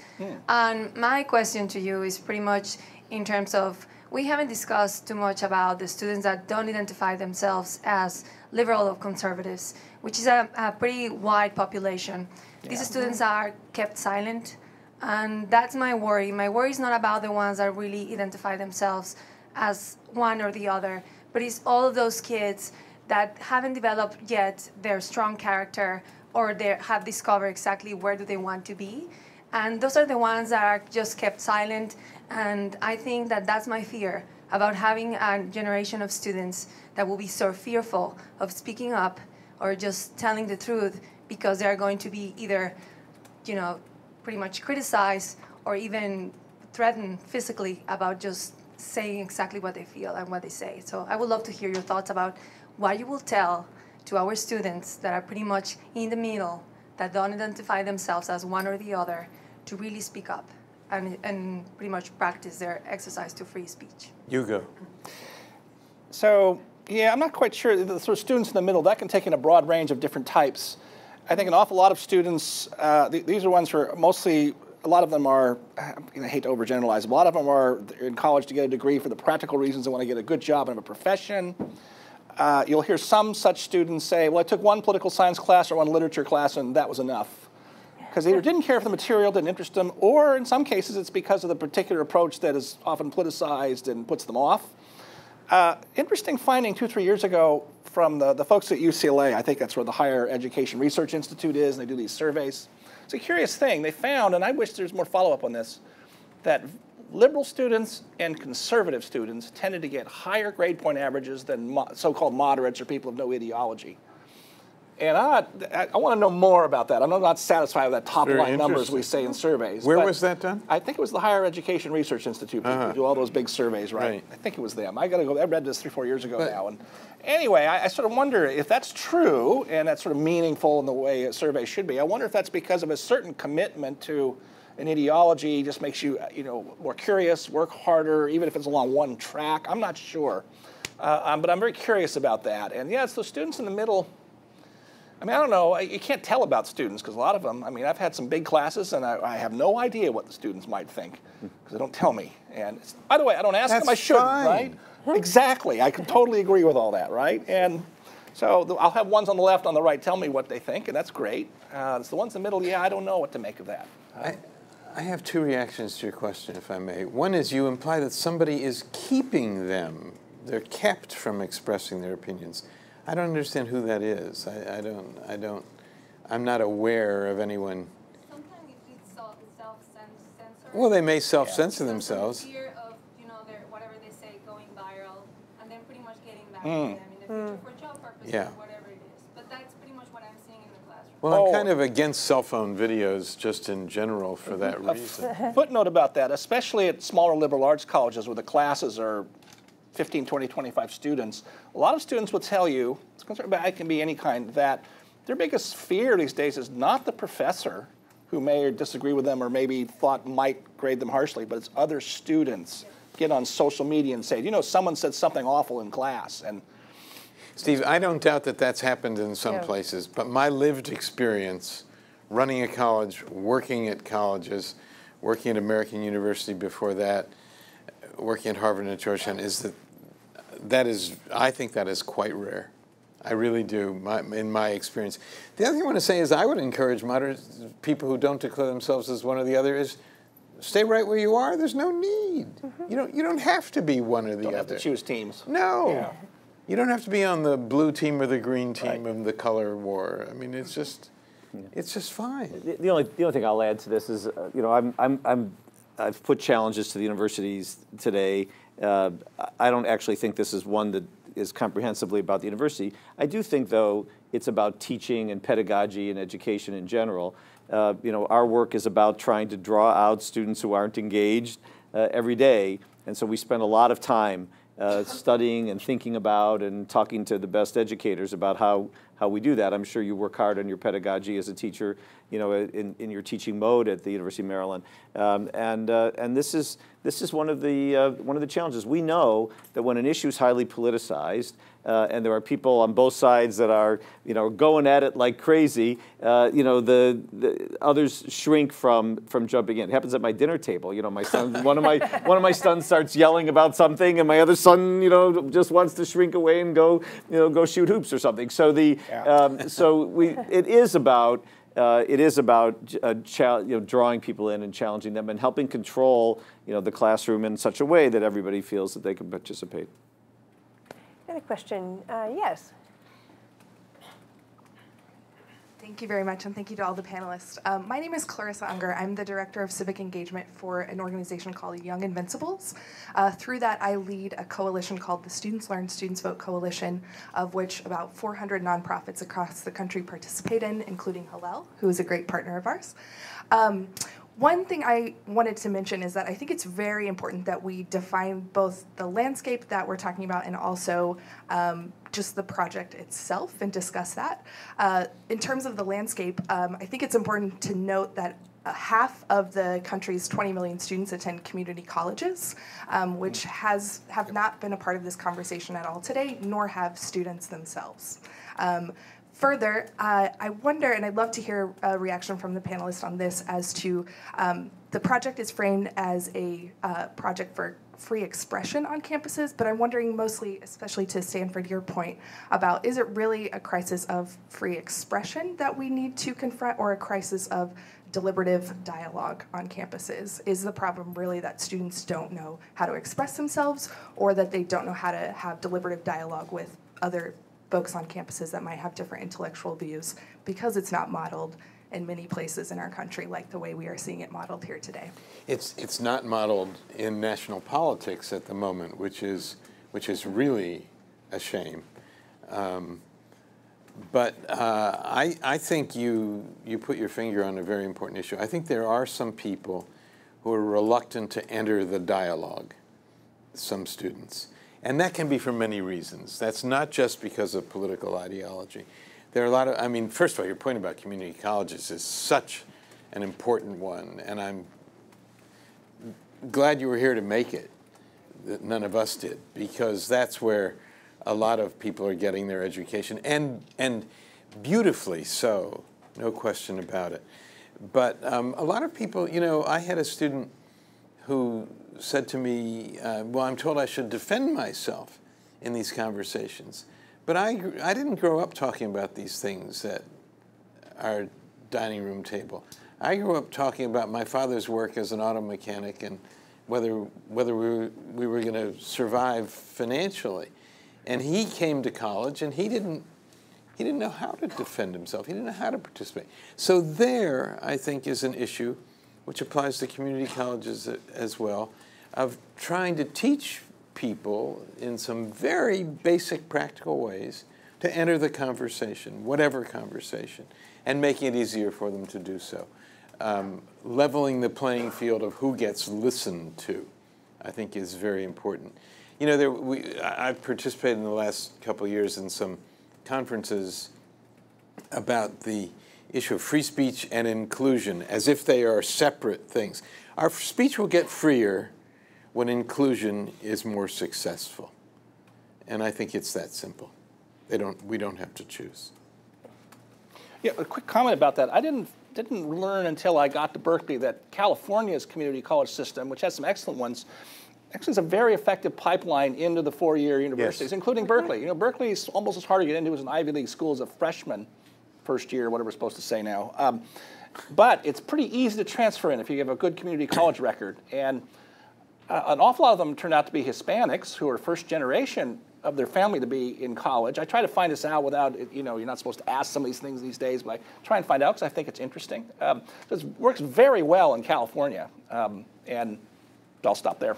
And my question to you is pretty much in terms of we haven't discussed too much about the students that don't identify themselves as liberal or conservatives, which is a, a pretty wide population. These students are kept silent, and that's my worry. My worry is not about the ones that really identify themselves as one or the other, but it's all of those kids that haven't developed yet their strong character or they have discovered exactly where do they want to be. And those are the ones that are just kept silent. And I think that that's my fear about having a generation of students that will be so fearful of speaking up or just telling the truth because they're going to be either, you know, pretty much criticized or even threatened physically about just saying exactly what they feel and what they say. So I would love to hear your thoughts about what you will tell to our students that are pretty much in the middle, that don't identify themselves as one or the other, to really speak up and, and pretty much practice their exercise to free speech.
You go.
So, yeah, I'm not quite sure. The sort of students in the middle, that can take in a broad range of different types. I think an awful lot of students, uh, th- these are ones who are mostly, a lot of them are, I hate to overgeneralize, a lot of them are in college to get a degree for the practical reasons they want to get a good job and have a profession. Uh, you'll hear some such students say, well, I took one political science class or one literature class and that was enough. Because they either didn't care for the material, didn't interest them, or in some cases it's because of the particular approach that is often politicized and puts them off. Uh, interesting finding two, three years ago from the, the folks at UCLA. I think that's where the Higher Education Research Institute is, and they do these surveys. It's a curious thing. They found, and I wish there's more follow up on this, that liberal students and conservative students tended to get higher grade point averages than mo- so called moderates or people of no ideology. And I, I, I want to know more about that. I'm not satisfied with that top
Very
line numbers we say in surveys.
Where was that done?
I think it was the Higher Education Research Institute. people who do all those big surveys, right?
Right.
I think it was them. I got to go. I read this three, four years ago
But-
now. And anyway, I, I sort of wonder if that's true and that's sort of meaningful in the way a survey should be. I wonder if that's because of a certain commitment to an ideology, just makes you, uh, you know, more curious, work harder, even if it's along one track. I'm not sure, uh, um, but I'm very curious about that. And yeah, it's the students in the middle. I mean, I don't know. You can't tell about students because a lot of them. I mean, I've had some big classes, and I, I have no idea what the students might think because they don't tell me. And it's, by the way, I don't ask them. I shouldn't,
fine.
right? exactly. I can totally agree with all that, right? And so I'll have ones on the left, on the right, tell me what they think, and that's great. Uh, it's the ones in the middle. Yeah, I don't know what to make of that.
I, I have two reactions to your question, if I may. One is you imply that somebody is keeping them, they're kept from expressing their opinions. I don't understand who that is. I, I don't, I don't, I'm not aware of anyone.
Sometimes it's self, self-censor.
Well, they may self-censor
Some- some
themselves.
Fear of, you know, their, whatever they say going viral, and then pretty much getting back to hmm. them in the future hmm. for job purposes
Yeah.
or whatever it is. But that's pretty much what I'm seeing in the classroom.
Well, I'm
Oh.
kind of against cell phone videos just in general for that *laughs* reason.
Footnote about that, especially at smaller liberal arts colleges where the classes are 15, 20, 25 students, a lot of students will tell you, it's concerned about it can be any kind, that their biggest fear these days is not the professor who may disagree with them or maybe thought might grade them harshly, but it's other students get on social media and say, you know, someone said something awful in class. And
Steve, I don't doubt that that's happened in some
Yeah.
places, but my lived experience running a college, working at colleges, working at American University before that, working at Harvard and Georgetown is that that is, I think that is quite rare. I really do, my, in my experience. The other thing I want to say is I would encourage moderate people who don't declare themselves as one or the other is stay right where you are. There's no need. You don't. You don't have to be one or the
don't
other.
have to choose teams.
No.
Yeah.
You don't have to be on the blue team or the green team of the color war. I mean, it's just, it's just fine.
The, the only the only thing I'll add to this is, uh, you know, I'm I'm I'm I've put challenges to the universities today. Uh, I don't actually think this is one that is comprehensively about the university. I do think, though, it's about teaching and pedagogy and education in general. Uh, you know, our work is about trying to draw out students who aren't engaged uh, every day, and so we spend a lot of time uh, studying and thinking about and talking to the best educators about how, how we do that. I'm sure you work hard on your pedagogy as a teacher, you know, in, in your teaching mode at the University of Maryland. Um, and uh, and this, is, this is one of, the, uh, one of the challenges. We know that when an issue is highly politicized, uh, and there are people on both sides that are, you know, going at it like crazy. Uh, you know, the, the others shrink from from jumping in. It happens at my dinner table. You know, my son, *laughs* one of my one of my sons starts yelling about something, and my other son, you know, just wants to shrink away and go, you know, go shoot hoops or something. So the um, so we it is about. Uh, it is about uh, chal- you know, drawing people in and challenging them and helping control you know, the classroom in such a way that everybody feels that they can participate.
Another question, uh, yes.
Thank you very much, and thank you to all the panelists. Um, my name is Clarissa Unger. I'm the Director of Civic Engagement for an organization called Young Invincibles. Uh, through that, I lead a coalition called the Students Learn, Students Vote Coalition, of which about 400 nonprofits across the country participate in, including Hillel, who is a great partner of ours. Um, one thing I wanted to mention is that I think it's very important that we define both the landscape that we're talking about and also um, just the project itself and discuss that. Uh, in terms of the landscape, um, I think it's important to note that uh, half of the country's 20 million students attend community colleges, um, which has have not been a part of this conversation at all today, nor have students themselves. Um, Further, uh, I wonder, and I'd love to hear a reaction from the panelists on this as to um, the project is framed as a uh, project for free expression on campuses, but I'm wondering mostly, especially to Sanford, your point about is it really a crisis of free expression that we need to confront or a crisis of deliberative dialogue on campuses? Is the problem really that students don't know how to express themselves or that they don't know how to have deliberative dialogue with other folks on campuses that might have different intellectual views because it's not modeled in many places in our country like the way we are seeing it modeled here today.
It's, it's not modeled in national politics at the moment, which is, which is really a shame. Um, but uh, I, I think you, you put your finger on a very important issue. I think there are some people who are reluctant to enter the dialogue, some students. And that can be for many reasons. That's not just because of political ideology. There are a lot of, I mean, first of all, your point about community colleges is such an important one, and I'm glad you were here to make it. That none of us did, because that's where a lot of people are getting their education, and and beautifully so, no question about it. But um, a lot of people, you know, I had a student who said to me, uh, "Well, I'm told I should defend myself in these conversations." But I, I didn't grow up talking about these things at our dining room table. I grew up talking about my father's work as an auto mechanic and whether, whether we were, we were going to survive financially. And he came to college and he didn't, he didn't know how to defend himself. He didn't know how to participate. So there, I think, is an issue which applies to community colleges as well, of trying to teach people in some very basic practical ways to enter the conversation, whatever conversation, and making it easier for them to do so. Um, leveling the playing field of who gets listened to, I think, is very important. You know, there, we, I've participated in the last couple of years in some conferences about the issue of free speech and inclusion as if they are separate things. Our speech will get freer when inclusion is more successful. And I think it's that simple. They don't, we don't have to choose.
Yeah, a quick comment about that. I didn't didn't learn until I got to Berkeley that California's community college system, which has some excellent ones, actually is a very effective pipeline into the four-year universities,
Yes.
including Berkeley. You know, Berkeley is almost as hard to get into as an Ivy League school as a freshman, first year, whatever we're supposed to say now. Um, but it's pretty easy to transfer in if you have a good community college record. And uh, an awful lot of them turned out to be Hispanics who are first generation of their family to be in college. I try to find this out without, you know, you're not supposed to ask some of these things these days, but I try and find out because I think it's interesting. Um, so it works very well in California, um, and I'll stop there.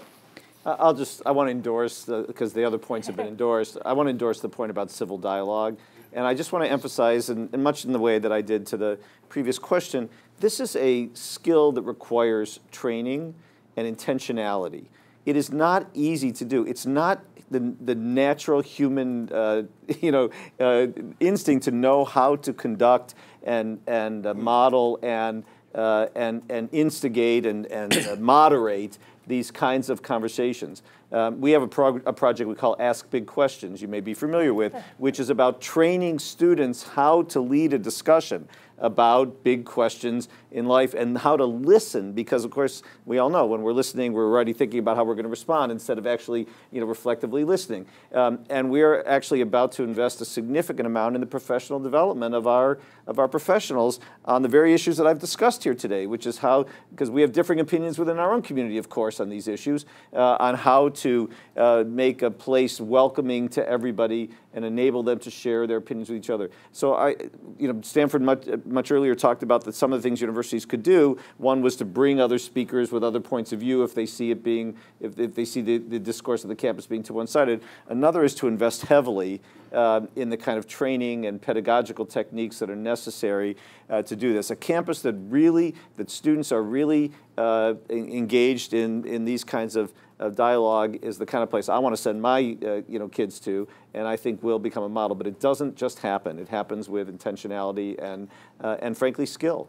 I'll just, I want to endorse, because the other points have been *laughs* endorsed, I want to endorse the point about civil dialogue. And I just want to emphasize, and and much in the way that I did to the previous question, this is a skill that requires training and intentionality. It is not easy to do. It's not the, the natural human, uh, *laughs* you know, uh, instinct to know how to conduct and, and uh, model and, uh, and, and instigate and, and uh, moderate these kinds of conversations. Um, we have a, prog- a project we call Ask Big Questions, you may be familiar with, which is about training students how to lead a discussion about big questions in life and how to listen because of course we all know when we're listening we're already thinking about how we're going to respond instead of actually you know reflectively listening um, and we're actually about to invest a significant amount in the professional development of our of our professionals on the very issues that I've discussed here today which is how because we have differing opinions within our own community of course on these issues uh, on how to uh, make a place welcoming to everybody and enable them to share their opinions with each other. So I, you know, Sanford much, much earlier talked about that some of the things universities could do. One was to bring other speakers with other points of view if they see it being, if, if they see the, the discourse of the campus being too one-sided. Another is to invest heavily um, in the kind of training and pedagogical techniques that are necessary uh, to do this. A campus that really, that students are really uh, en- engaged in, in these kinds of, of dialogue is the kind of place I want to send my uh, you know, kids to, and I think will become a model. But it doesn't just happen. It happens with intentionality and, uh, and frankly, skill.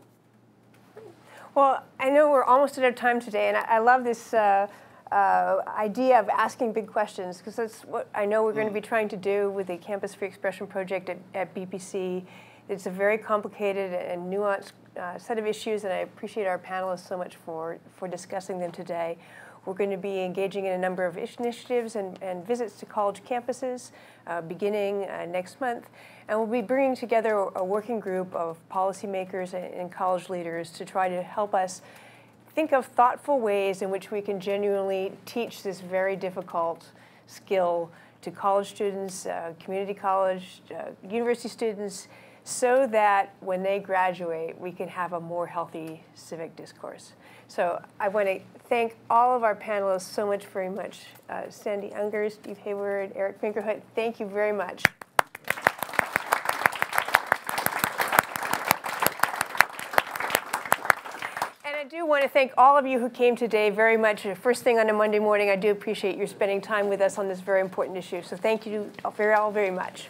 Well, I know we're almost out of time today, and I, I love this uh, uh, idea of asking big questions because that's what I know we're going to be trying to do with the Campus Free Expression Project at, at BPC. It's a very complicated and nuanced uh, set of issues, and I appreciate our panelists so much for, for discussing them today. We're going to be engaging in a number of initiatives and, and visits to college campuses uh, beginning uh, next month. And we'll be bringing together a, working group of policymakers and, and college leaders to try to help us think of thoughtful ways in which we can genuinely teach this very difficult skill to college students, uh, community college, uh, university students, so that when they graduate, we can have a more healthy civic discourse. So I want to thank all of our panelists so much, very much. Uh, Sandy Ungar, Steve Hayward, Eric Fingerhut, thank you very much. And I do want to thank all of you who came today very much. First thing on a Monday morning, I do appreciate your spending time with us on this very important issue. So thank you all very, all very much.